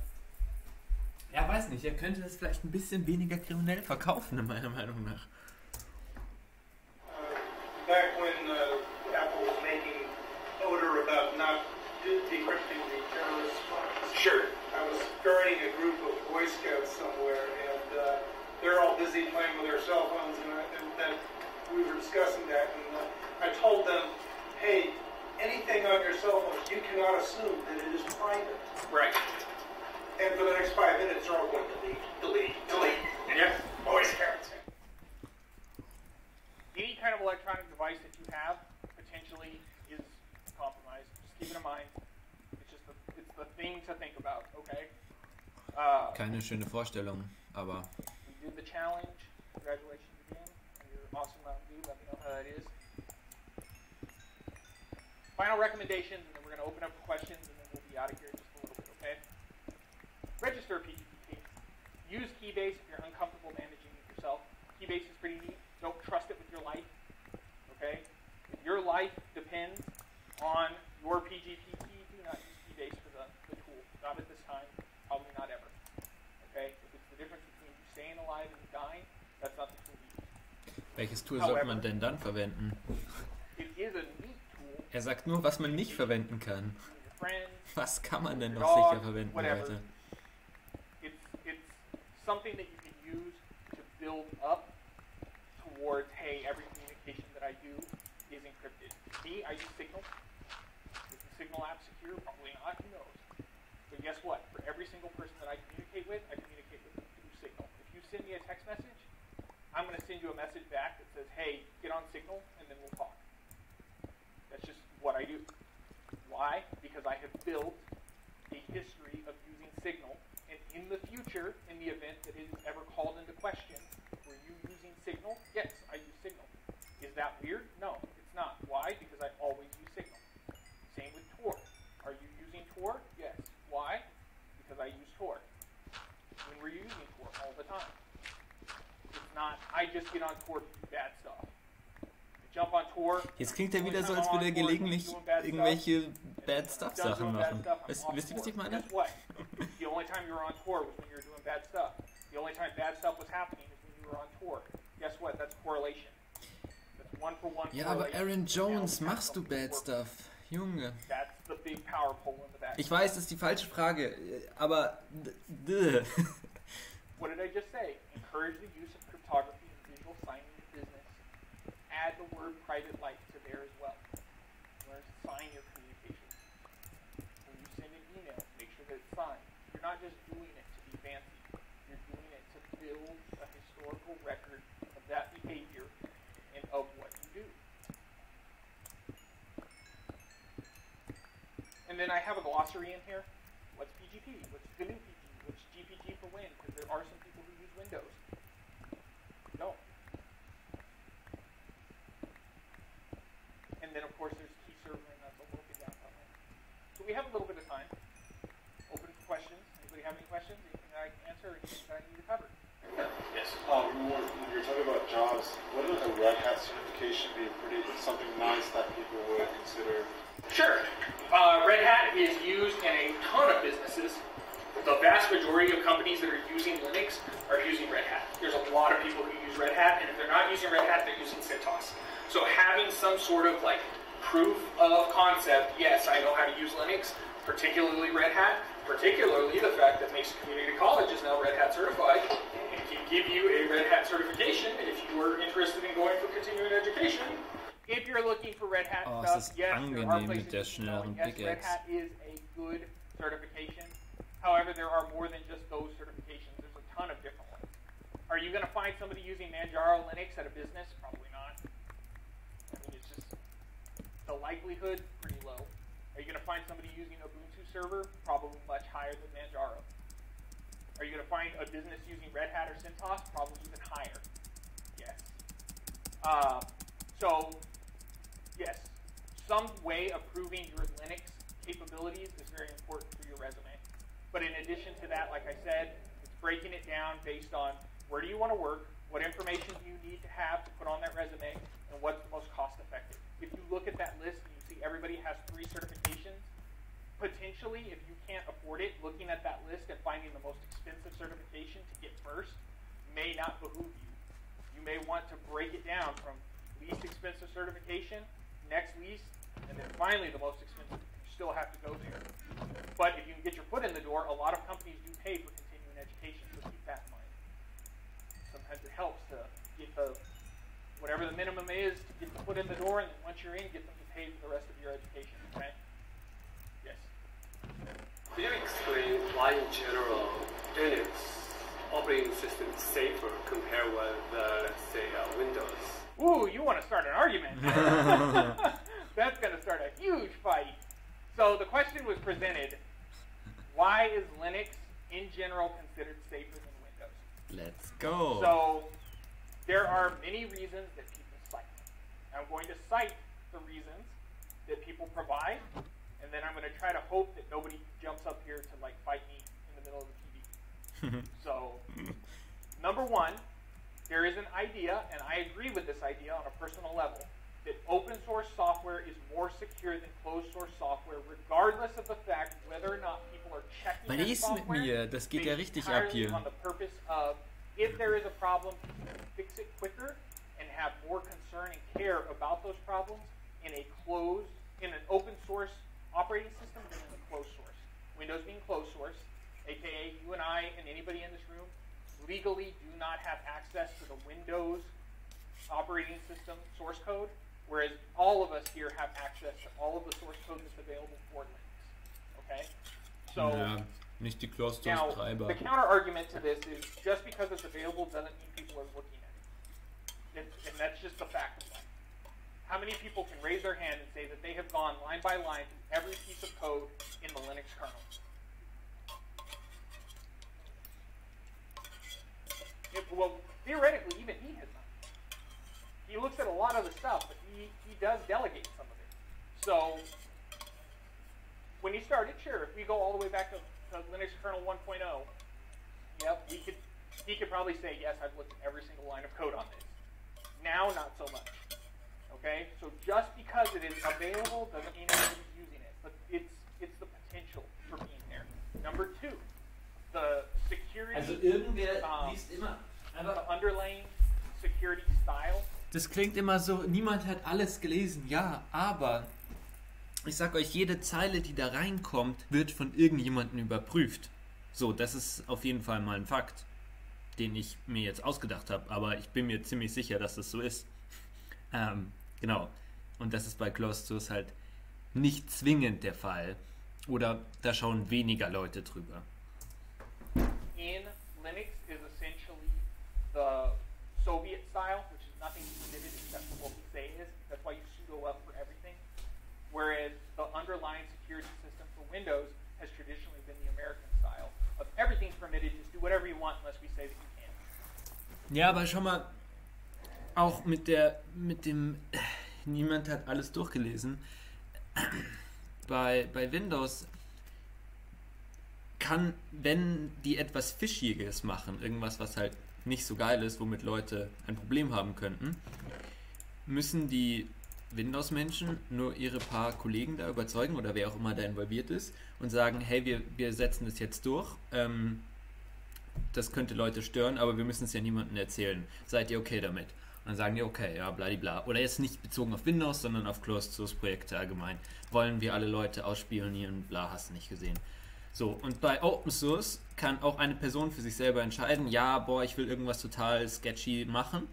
ja, weiß nicht, er könnte das vielleicht ein bisschen weniger kriminell verkaufen, meiner Meinung nach. Scouts somewhere, and uh, they're all busy playing with their cell phones, and, I, and then we were discussing that, and uh, I told them hey, anything on your cell phone, you cannot assume that it is private. Right. And for the next five minutes, they're all going to delete. Delete, delete. Yep. Always counts. Any kind of electronic device that you have potentially is compromised. Just keep it in mind. It's just the, it's the thing to think about, okay? Uh, Keine schöne Vorstellung, aber did the challenge. Congratulations again on your awesome Mountain Dew. Let me know how that is. Final recommendations, and then we're going to open up for questions, and then we'll be out of here in just a little bit, okay? Register a PGP. Use Keybase if you're uncomfortable managing it yourself. Keybase is pretty neat. Don't trust it with your life, okay? If your life depends on your PGP key, do not use Keybase for the, the tool. Not at this welches Tool sollte man denn dann verwenden? Er sagt nur, was man nicht verwenden kann. Was kann man denn noch sicher verwenden. Leute? Something that you can use to build up towards, hey, every communication that I do is encrypted. Me, I use Signal. Is the Signal app secure? Probably not. Who knows? But guess what? For every single person that I communicate with, I communicate send me a text message, I'm going to send you a message back that says, hey, get on Signal, and then we'll talk. That's just what I do. Why? Because I have built a history of using Signal, and in the future, in the event that it is ever called into question, were you using Signal? Yes, I use Signal. Is that weird? No, time. It's not, I just get on Tor to do bad stuff. Jetzt klingt er wieder so, als würde er gelegentlich irgendwelche Bad Stuff Sachen machen. I'm Wisst, ihr, was tour. ich meine? Guess what? the only time you were on tour was when you were doing bad stuff. The only time bad stuff was happening is when you were on tour. Guess what? That's correlation. That's one for one. Ja, aber. Aaron Jones, machst du Bad Stuff? Junge. Ich weiß, das ist die falsche Frage, aber... What did I just say? Encourage the use of cryptography and visual signing in business. Add the word private life to there as well. Learn to sign your communications. When you send an email, make sure that it's signed. You're not just doing it to be fancy. You're doing it to build a historical record of that behavior and of what you do. And then I have a glossary in here. What's PGP? What's GNU PG? What's GPG for Win? Because there are some people who use Windows. Don't. And then of course there's key server and that's all broken down that way. So we have a little bit of time. Open for questions. Anybody have any questions? Anything that I can answer or anything that I need to cover? Yes. Um, when when you're talking about jobs, wouldn't a Red Hat certification be pretty something nice that people would consider? Sure. Uh, Red Hat is used in a ton of businesses. The vast majority of companies that are using Linux are using Red Hat. There's a lot of people who use Red Hat, and if they're not using Red Hat, they're using CentOS. So having some sort of like proof of concept, yes, I know how to use Linux, particularly Red Hat, particularly the fact that Mesa Community College is now Red Hat certified and can give you a Red Hat certification if you were interested in going for continuing education. If you're looking for Red Hat Oh, stuff, yes, there are places mit der you can go, yes, Red Hat is a good certification. However, there are more than just those certifications. There's a ton of different ones. Are you going to find somebody using Manjaro Linux at a business? Probably not. I mean, it's just the likelihood pretty low. Are you going to find somebody using Ubuntu server? Probably much higher than Manjaro. Are you going to find a business using Red Hat or CentOS? Probably even higher. Yes. Uh, so yes, some way of proving your Linux capabilities is very important for your resume. But in addition to that, like I said, it's breaking it down based on where do you want to work, what information do you need to have to put on that resume, and what's the most cost effective. If you look at that list and you see everybody has three certifications, potentially, if you can't afford it, looking at that list and finding the most expensive certification to get first may not behoove you. You may want to break it down from least expensive certification, next least, and then finally the most expensive. Still have to go there. But if you can get your foot in the door, a lot of companies do pay for continuing education, so keep that in mind. Sometimes it helps to get the whatever the minimum is to get the foot in the door, and then once you're in, get them to pay for the rest of your education. Okay? Yes. Can you explain why, in general, Linux operating system is safer compared with, uh, let's say, uh, Windows? Ooh, you want to start an argument? That's going to start a huge fight. So the question was presented: Why is Linux, in general, considered safer than Windows? Let's go. So there are many reasons that people cite. I'm going to cite the reasons that people provide, and then I'm going to try to hope that nobody jumps up here to like fight me in the middle of the TV. so, number one, there is an idea, and I agree with this idea on a personal level, that open source software is more secure than closed source software, regardless of the fact whether or not people are checking Was their ist mit software mir? Das geht ja richtig ab hier. On the purpose of if there is a problem, fix it quicker and have more concern and care about those problems in a closed, in an open source operating system than in a closed source. Windows being closed source, aka you and I and anybody in this room legally do not have access to the Windows operating system source code, whereas all of us here have access to all of the source code that's available for Linux. Okay? So ja, nicht die Closed Source now, Treiber. the counter argument to this is just because it's available doesn't mean people are looking at it. And, and that's just the fact of life. How many people can raise their hand and say that they have gone line by line through every piece of code in the Linux kernel? If, well, theoretically, even he has. He looks at a lot of the stuff, but he, he does delegate some of it. So when he started, sure, if we go all the way back to, to Linux kernel 1.0, yep, we could he could probably say, yes, I've looked at every single line of code on this. Now, not so much. Okay, so just because it is available doesn't mean everybody's using it, but it's it's the potential for being there. Number two, the security, Also irgendwer um, liest immer. the underlying security style. Das klingt immer so, niemand hat alles gelesen. Ja, aber ich sag euch, jede Zeile, die da reinkommt, wird von irgendjemandem überprüft. So, das ist auf jeden Fall mal ein Fakt, den ich mir jetzt ausgedacht habe, aber ich bin mir ziemlich sicher, dass das so ist. Ähm, genau. Und das ist bei Source halt nicht zwingend der Fall. Oder da schauen weniger Leute drüber. in Linux is essentially the Soviet style, which is nothing committed except for what we say it is. That's why you sudo up for everything. Whereas the underlying security system for Windows has traditionally been the American style of everything's permitted, just do whatever you want unless we say that you can. Ja, aber schau mal, auch mit der, mit dem, niemand hat alles durchgelesen. Bei, bei Windows kann, wenn die etwas Fischiges machen, irgendwas, was halt nicht so geil ist, womit Leute ein Problem haben könnten, müssen die Windows-Menschen nur ihre paar Kollegen da überzeugen oder wer auch immer da involviert ist und sagen, hey, wir, wir setzen das jetzt durch. Ähm, das könnte Leute stören, aber wir müssen es ja niemandem erzählen. Seid ihr okay damit? Und dann sagen die, okay, ja, bla. Oder jetzt nicht bezogen auf Windows, sondern auf Closed Source Projekte allgemein. Wollen wir alle Leute ausspionieren, bla, hast du nicht gesehen. So, und bei Open Source kann auch eine Person für sich selber entscheiden, ja, boah, ich will irgendwas total sketchy machen.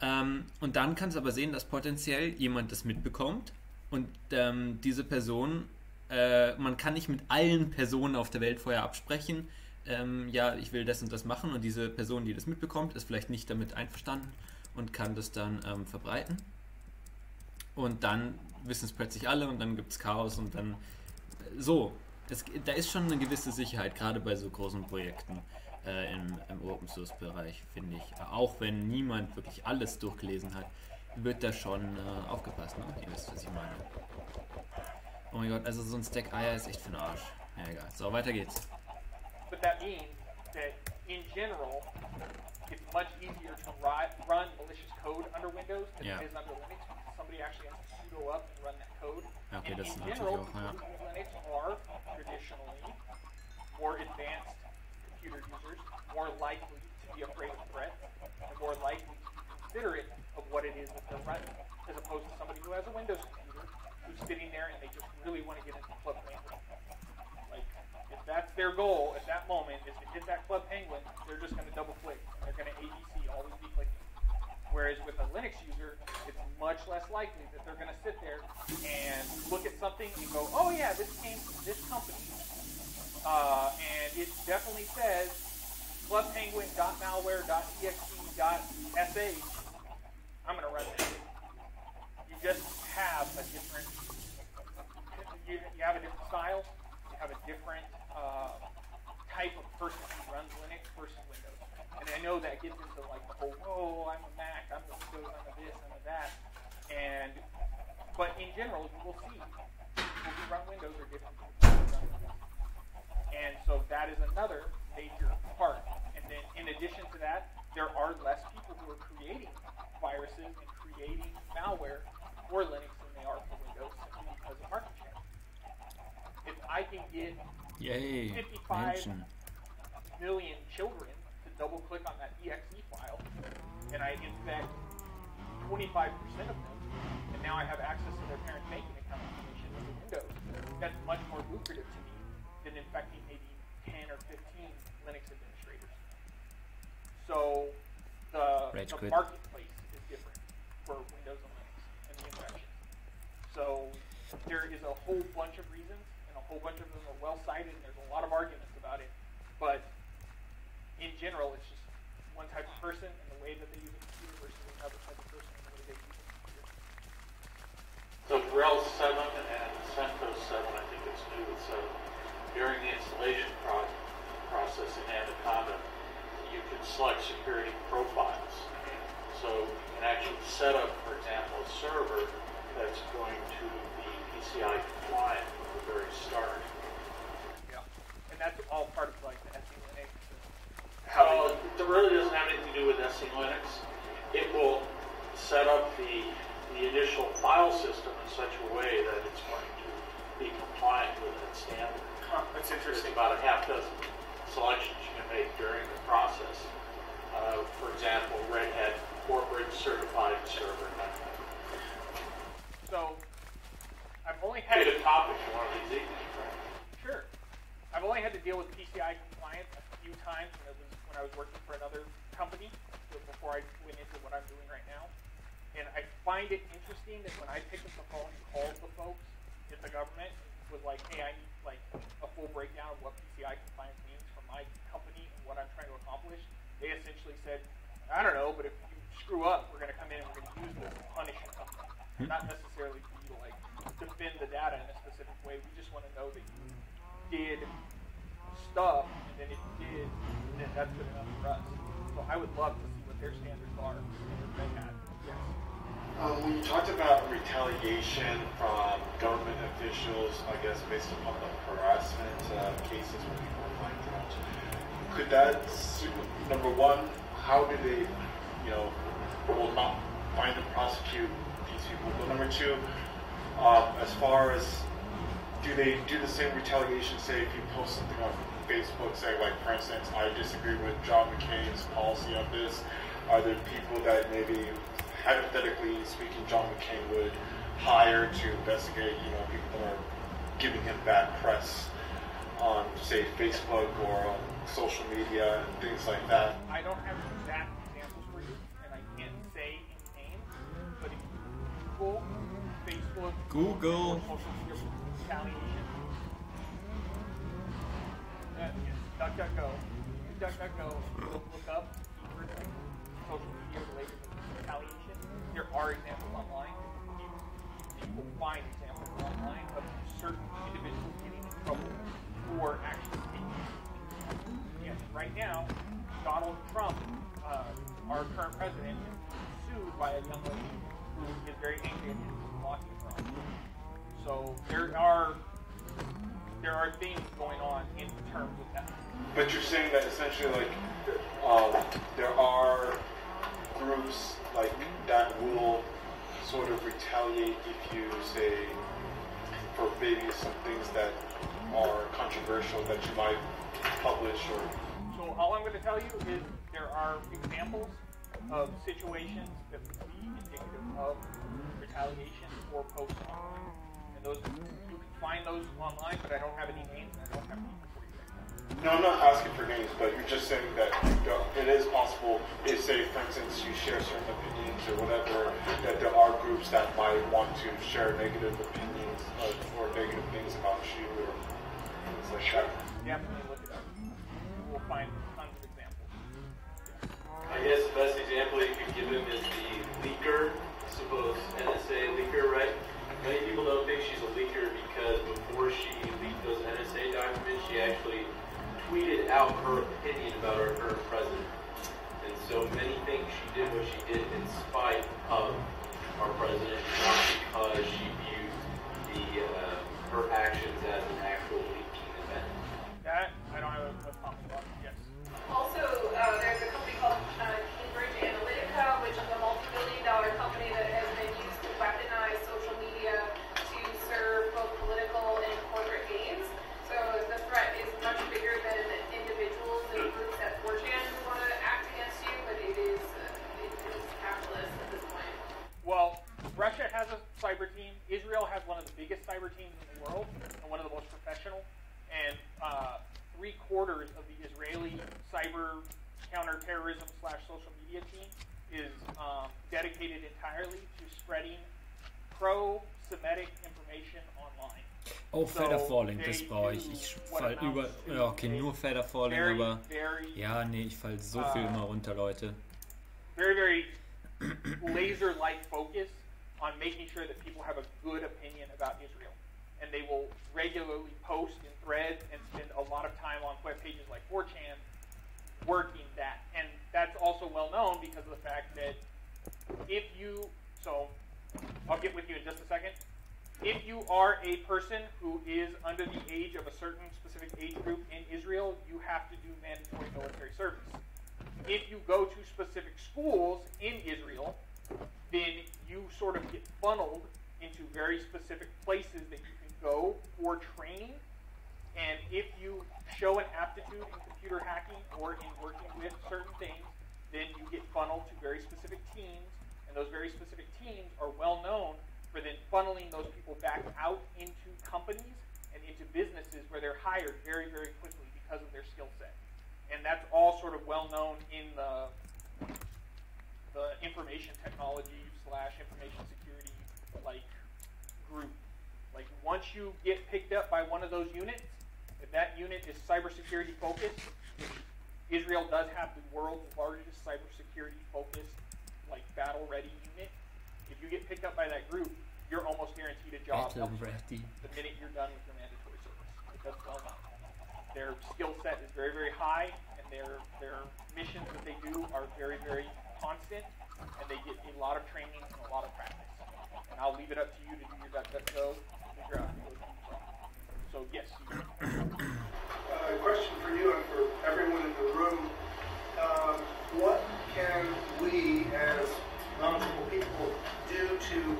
Ähm, und dann kann es aber sehen, dass potenziell jemand das mitbekommt und ähm, diese Person, äh, man kann nicht mit allen Personen auf der Welt vorher absprechen, ähm, ja, ich will das und das machen und diese Person, die das mitbekommt, ist vielleicht nicht damit einverstanden und kann das dann ähm, verbreiten. Und dann wissen es plötzlich alle und dann gibt es Chaos und dann äh, so. Es, da ist schon eine gewisse Sicherheit, gerade bei so großen Projekten äh, im, im Open Source Bereich, finde ich. Auch wenn niemand wirklich alles durchgelesen hat, wird da schon äh, aufgepasst. Ne? Ihr wisst, was ich meine. Oh mein Gott, also so ein Stack Eier ist echt für den Arsch. Ja, egal. So, weiter geht's. But that means that in general, it's much easier to ri- run malicious code under Windows than Yeah. it is under Linux somebody actually has to sudo up and run that code. Okay, and das in ist general, natürlich auch, ja. Linux are traditionally more advanced computer users, more likely to be afraid of threats, and more likely to be considerate of what it is that they're running, as opposed to somebody who has a Windows computer who's sitting there and they just really want to get into Club Penguin. Like, if that's their goal at that moment is to hit that Club Penguin, they're just going to double click. They're going to ABC, always be clicking. Whereas with a Linux user, it's much much less likely that they're going to sit there and look at something and go, oh yeah, this came from this company, uh, and it definitely says clubpenguin.malware.exe.sa. I'm going to run this. You just have a different, you, you have a different style, you have a different uh, type of person who runs Linux versus Windows. And I know that gets into like the whole, oh, I'm a Mac, I'm a Windows, I'm a this, I'm a that. And, but in general, you will see people who run Windows are different from people who run Linux. And so that is another major part. And then in addition to that, there are less people who are creating viruses and creating malware for Linux than they are for Windows simply because of market share. If I can get Yay. 55 Menschen. million children to double click on that exe file, and I infect 25% of them, and now I have access to their parent banking account information with Windows. That's much more lucrative to me than infecting maybe 10 or 15 Linux administrators. So the, Rage the marketplace is different for Windows and Linux and the infections. So there is a whole bunch of reasons, and a whole bunch of them are well cited, and there's a lot of arguments about it. But in general, it's just one type of person and the way that they use a computer versus another type of person and the way they use a computer. So RHEL 7 and CentOS 7, I think it's new with 7, during the installation process in Anaconda, you can select security profiles. So you can actually set up, for example, a server that's going to be PCI compliant from the very start. Yeah. And that's all part of like the SE Linux. Uh, well, it really doesn't have anything to do with SE Linux. It will set up the, the initial file system in such a way that it's going to be compliant with that standard. Huh, that's There's interesting. about a half dozen selections you can make during the process. Uh, for example, Red Hat corporate certified server. kind of thing. So I've only had a topic one of these evenings, right? Sure. I've only had to deal with PCI compliance a few times when, it was, when I was working for another company before I went into what I'm doing right now. And I find it interesting that when I picked up the phone and called the folks at the government and was like, hey, I need like a full breakdown of what PCI compliance means for my company and what I'm trying to accomplish, they essentially said, I don't know, but if you screw up, we're going to come in and we're going to use this to punish you. Not necessarily for you to like defend the data in a specific way. We just want to know that you did stuff, and then if you did, then that's good enough for us. So I would love to see what their standards are for Red Hat. Yes. Um, when you talked about retaliation from government officials, I guess based upon the harassment uh, cases where people are flying drones, could that, number one, how do they, you know, will not find and prosecute these people? But number two, um, as far as do they do the same retaliation, say if you post something on Facebook, say like for instance, I disagree with John McCain's policy on this, are there people that maybe hypothetically speaking John McCain would hire to investigate, you know, people that are giving him bad press on say Facebook or on social media and things like that? I don't have exact examples for you, and I can't say any names, but if you Google Facebook Google. social media retaliation, DuckDuckGo, DuckDuckGo, look, look up keywords like social media related retaliation. There are examples online. You, you will find examples online of certain individuals getting in trouble Yes, right now, Donald Trump, uh, our current president, is sued by a young lady who is very angry at him for blocking her So there are there are things going on in terms of that. But you're saying that essentially, like, um, there are groups like that will sort of retaliate if you say for maybe some things that are controversial that you might publish or. So all I'm going to tell you is there are examples of situations that would be indicative of retaliation or posts. And those you can find those online, but I don't have any names and I don't have people for you right now. No, I'm not asking for names, but you're just saying that it is possible if, say, for instance, you share certain opinions or whatever, that there are groups that might want to share negative opinions or negative things about you or things like that. Definitely look it up. We'll find tons of examples. I guess the best example you could give him is the leaker, suppose NSA leaker, right? Many people don't think she's a leaker because before she leaked those NSA documents, she actually tweeted out her opinion about our current president. And so many think she did what she did in spite of our president, not because she viewed the uh, her actions as an actual leaking event. That I don't have a, a. Also, uh, there's a company called uh, three quarters of the Israeli cyber counterterrorism slash social media team is um, dedicated entirely to spreading pro-Semitic information online. Oh, So, Feather Falling, das brauche ich. Ich fall über. Ja, okay, nur Feather Falling, Very, aber. very Ja, nee, ich fall so viel Uh, immer runter, Leute. very, very laser-like focus on making sure that people have a good opinion about Israel. And they will regularly post in threads and spend a lot of time on web pages like 4chan working that. And that's also well known because of the fact that if you, so I'll get with you in just a second. If you are a person who is under the age of a certain specific age group in Israel, you have to do mandatory military service. If you go to specific schools in Israel, then you sort of get funneled into very specific places that you can go for training. And if you show an aptitude in computer hacking or in working with certain things, then you get funneled to very specific teams. And those very specific teams are well known for then funneling those people back out into companies and into businesses where they're hired very, very quickly because of their skill set. And that's all sort of well known in the the information technology slash information security like group. Like once you get picked up by one of those units, if that unit is cybersecurity focused, Israel does have the world's largest cybersecurity focused like battle ready unit. If you get picked up by that group, you're almost guaranteed a job Battle elsewhere ready. the minute you're done with your mandatory service. Known. Their skill set is very, very high, and their their missions that they do are very, very constant, and they get a lot of training and a lot of practice. And I'll leave it up to you to do your DuckDuckGo to figure out who those people are. So yes, you, Uh, A question for you and for everyone in the room. Um, What can we, as knowledgeable people, do to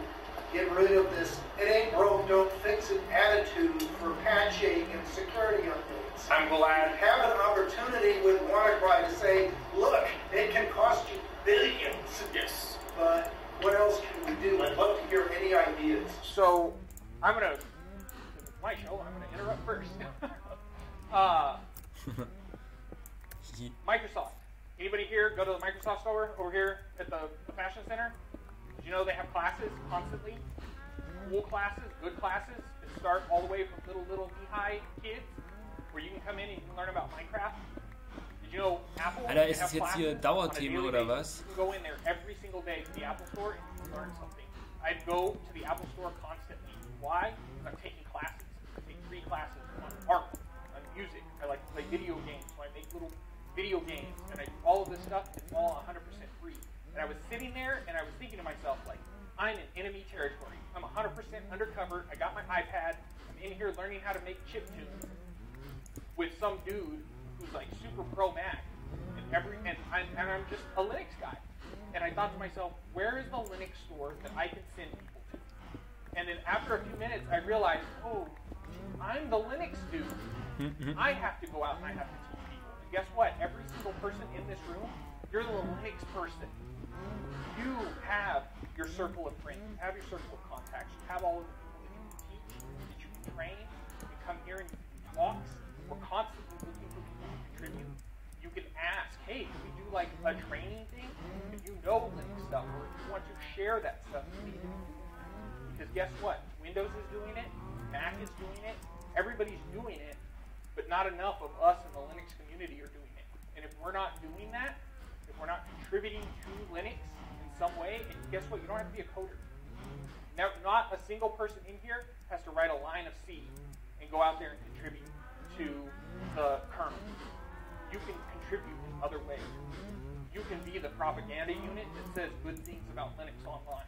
get rid of this it ain't broke, don't fix it attitude for patching and security updates? I'm glad. Have an opportunity with WannaCry to say, look, it can cost you billions, Yes. but what else can we do? I'd love to hear any ideas. So I'm gonna. My show. I'm gonna interrupt first. uh, Microsoft. Anybody here go to the Microsoft store over here at the, the Fashion Center? Did you know they have classes constantly? Cool classes, good classes that start all the way from little, little knee-high kids, where you can come in and you can learn about Minecraft. Did you know Apple? Alter, ist es jetzt hier Dauerthema on a daily oder was? You can go in there every single day to the Apple Store and learn something. I'd go to the Apple Store constantly. Why? Because I'm taking classes. I take three classes on art, on music. I like to play video games, so I make little video games, and I do all of this stuff. It's all 100% free. And I was sitting there and I was thinking to myself, like, I'm in enemy territory. I'm 100% undercover. I got my iPad. I'm in here learning how to make chip tunes with some dude who's like super pro Mac, and every and I'm, and I'm just a Linux guy. And I thought to myself, where is the Linux store that I can send people? And then after a few minutes, I realized, oh, I'm the Linux dude. Mm-hmm. I have to go out and I have to teach people. And guess what? Every single person in this room, you're the Linux person. You have your circle of friends. You have your circle of contacts. You have all of the people that you can teach, that you can train. You come here and do talks. we're constantly looking for people to contribute. You can ask, hey, can we do like a training thing? If you know Linux stuff, or if you want to share that stuff. Because guess what? Windows is doing it, Mac is doing it, everybody's doing it, but not enough of us in the Linux community are doing it. And if we're not doing that, if we're not contributing to Linux in some way, and guess what? You don't have to be a coder. Now, not a single person in here has to write a line of C and go out there and contribute to the kernel. You can contribute in other ways. You can be the propaganda unit that says good things about Linux online.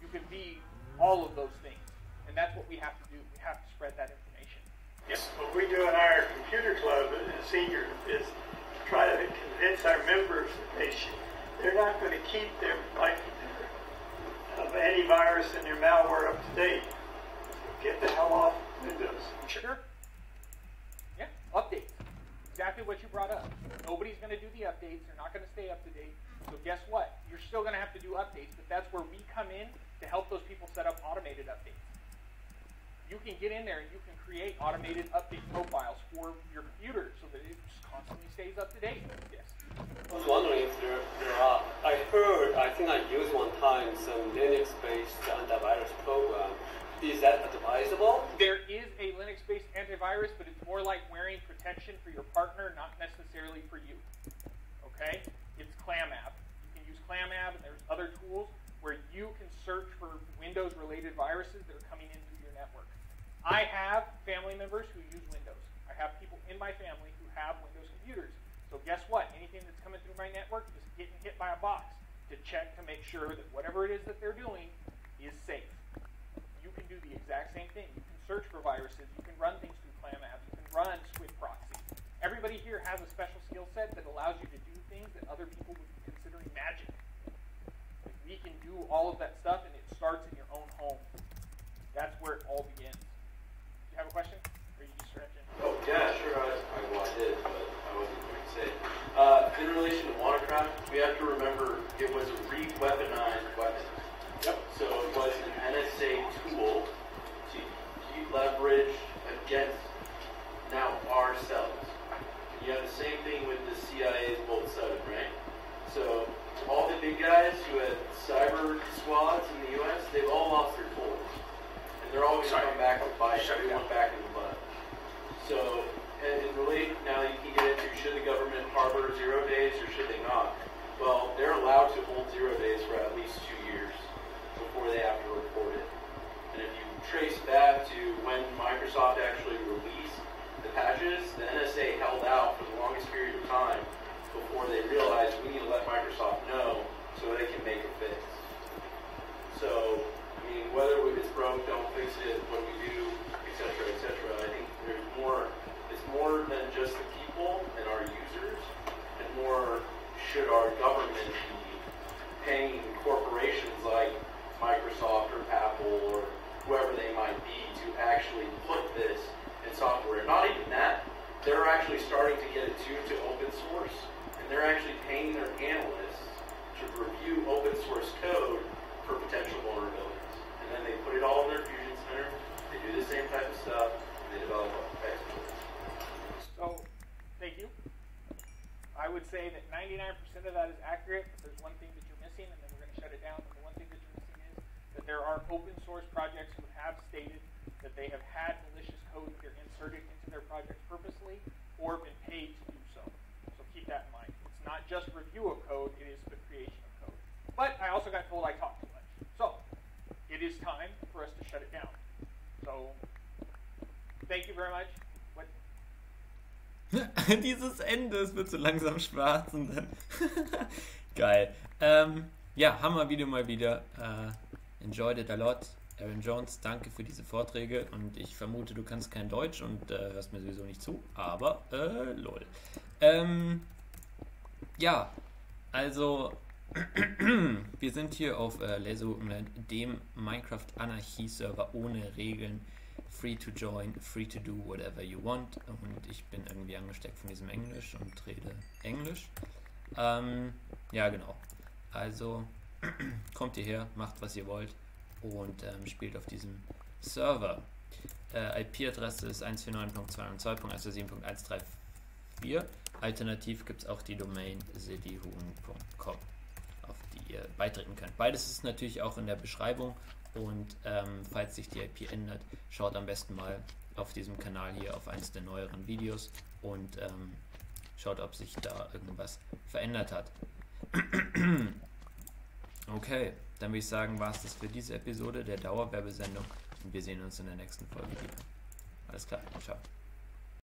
You can be all of those things. And that's what we have to do. We have to spread that information. Yes, what we do in our computer club as a senior is try to convince our members that they should, they're not going to keep their like of antivirus and their malware up to date. Get the hell off Windows. Sure. Yeah, updates. Exactly what you brought up. Nobody's going to do the updates. They're not going to stay up to date. So guess what? You're still going to have to do updates, but that's where we come in to help those people set up automated updates. You can get in there and you can create automated update profiles for your computer so that it just constantly stays up to date. Yes. I was wondering if there, there are, I heard, I think I used one time some Linux-based antivirus program. Is that advisable? There is a Linux-based antivirus, but it's more like wearing protection for your partner, not necessarily for you. Okay? It's ClamAV. You can use ClamAV, and there's other tools where you can search for Windows-related viruses that are coming in through your network. I have family members who use Windows. I have people in my family who have Windows computers. So guess what? Anything that's coming through my network is getting hit by a box to check to make sure that whatever it is that they're doing is safe. You can do the exact same thing. You can search for viruses. You can run things through ClamAV. You can run Squid Proxy. Everybody here has a special skill set that allows you to do things that other people would be considering magic. We can do all of that stuff, and it starts in your own home. That's where it all begins. Do you have a question? Or are you just stretching? Oh, yeah, sure. I, I, well, I did, but I wasn't going to say it. Uh, in relation to WannaCry, we have to remember it was a re-weaponized weapon. Yep. So it was an NSA tool to be leveraged against now ourselves. And you have the same thing with the CIA's Vault 7, right? So all the big guys who had cyber squads in the U.S., they've all lost their tools. And they're all going to come back and bite everyone back in the butt. So, and and really, now you can get into should the government harbor zero days or should they not? Well, they're allowed to hold zero days for at least two years before they have to report it. And if you trace back to when Microsoft actually released the patches, the NSA held out for the longest period of time before they realize we need to let Microsoft know so they can make a fix. So, I mean, whether it's broke, don't fix it, what we do, et cetera, et cetera, I think there's more, it's more than just the people and our users, and more should our government be paying corporations like Microsoft or Apple or whoever they might be to actually put this in software. Not even that, they're actually starting to get it tuned to open source, and they're actually paying their analysts to review open source code for potential vulnerabilities. And then they put it all in their Fusion Center, they do the same type of stuff, and they develop exploits. So, thank you. I would say that 99% of that is accurate. But there's one thing that you're missing, and then we're going to shut it down. And the one thing that you're missing is that there are open source projects who have stated that they have had malicious code either inserted into their projects purposely or been just review of code, it is the creation of code. But I also got told I talk too much. So it is time for us to shut it down. So thank you very much. Dieses Ende, es wird so langsam schwarz und dann. Geil. Ähm, ja, Hammer-Video mal wieder. Äh, enjoyed it a lot. Aaron Jones, danke für diese Vorträge und ich vermute, du kannst kein Deutsch und äh, hörst mir sowieso nicht zu, aber äh, lol. Ähm, ja, also wir sind hier auf äh, Leso, dem Minecraft Anarchie Server ohne Regeln. Free to join, free to do whatever you want. Und ich bin irgendwie angesteckt von diesem Englisch und rede Englisch. Ähm, ja, genau. Also kommt hierher, macht was ihr wollt und ähm, spielt auf diesem Server. Äh, IP-Adresse ist 149.202.107.134. Alternativ gibt es auch die Domain cityhuhn.com, auf die ihr beitreten könnt. Beides ist natürlich auch in der Beschreibung und ähm, falls sich die IP ändert, schaut am besten mal auf diesem Kanal hier auf eines der neueren Videos und ähm, schaut, ob sich da irgendwas verändert hat. okay, dann würde ich sagen, war es das für diese Episode der Dauerwerbesendung und wir sehen uns in der nächsten Folge wieder. Alles klar, ciao.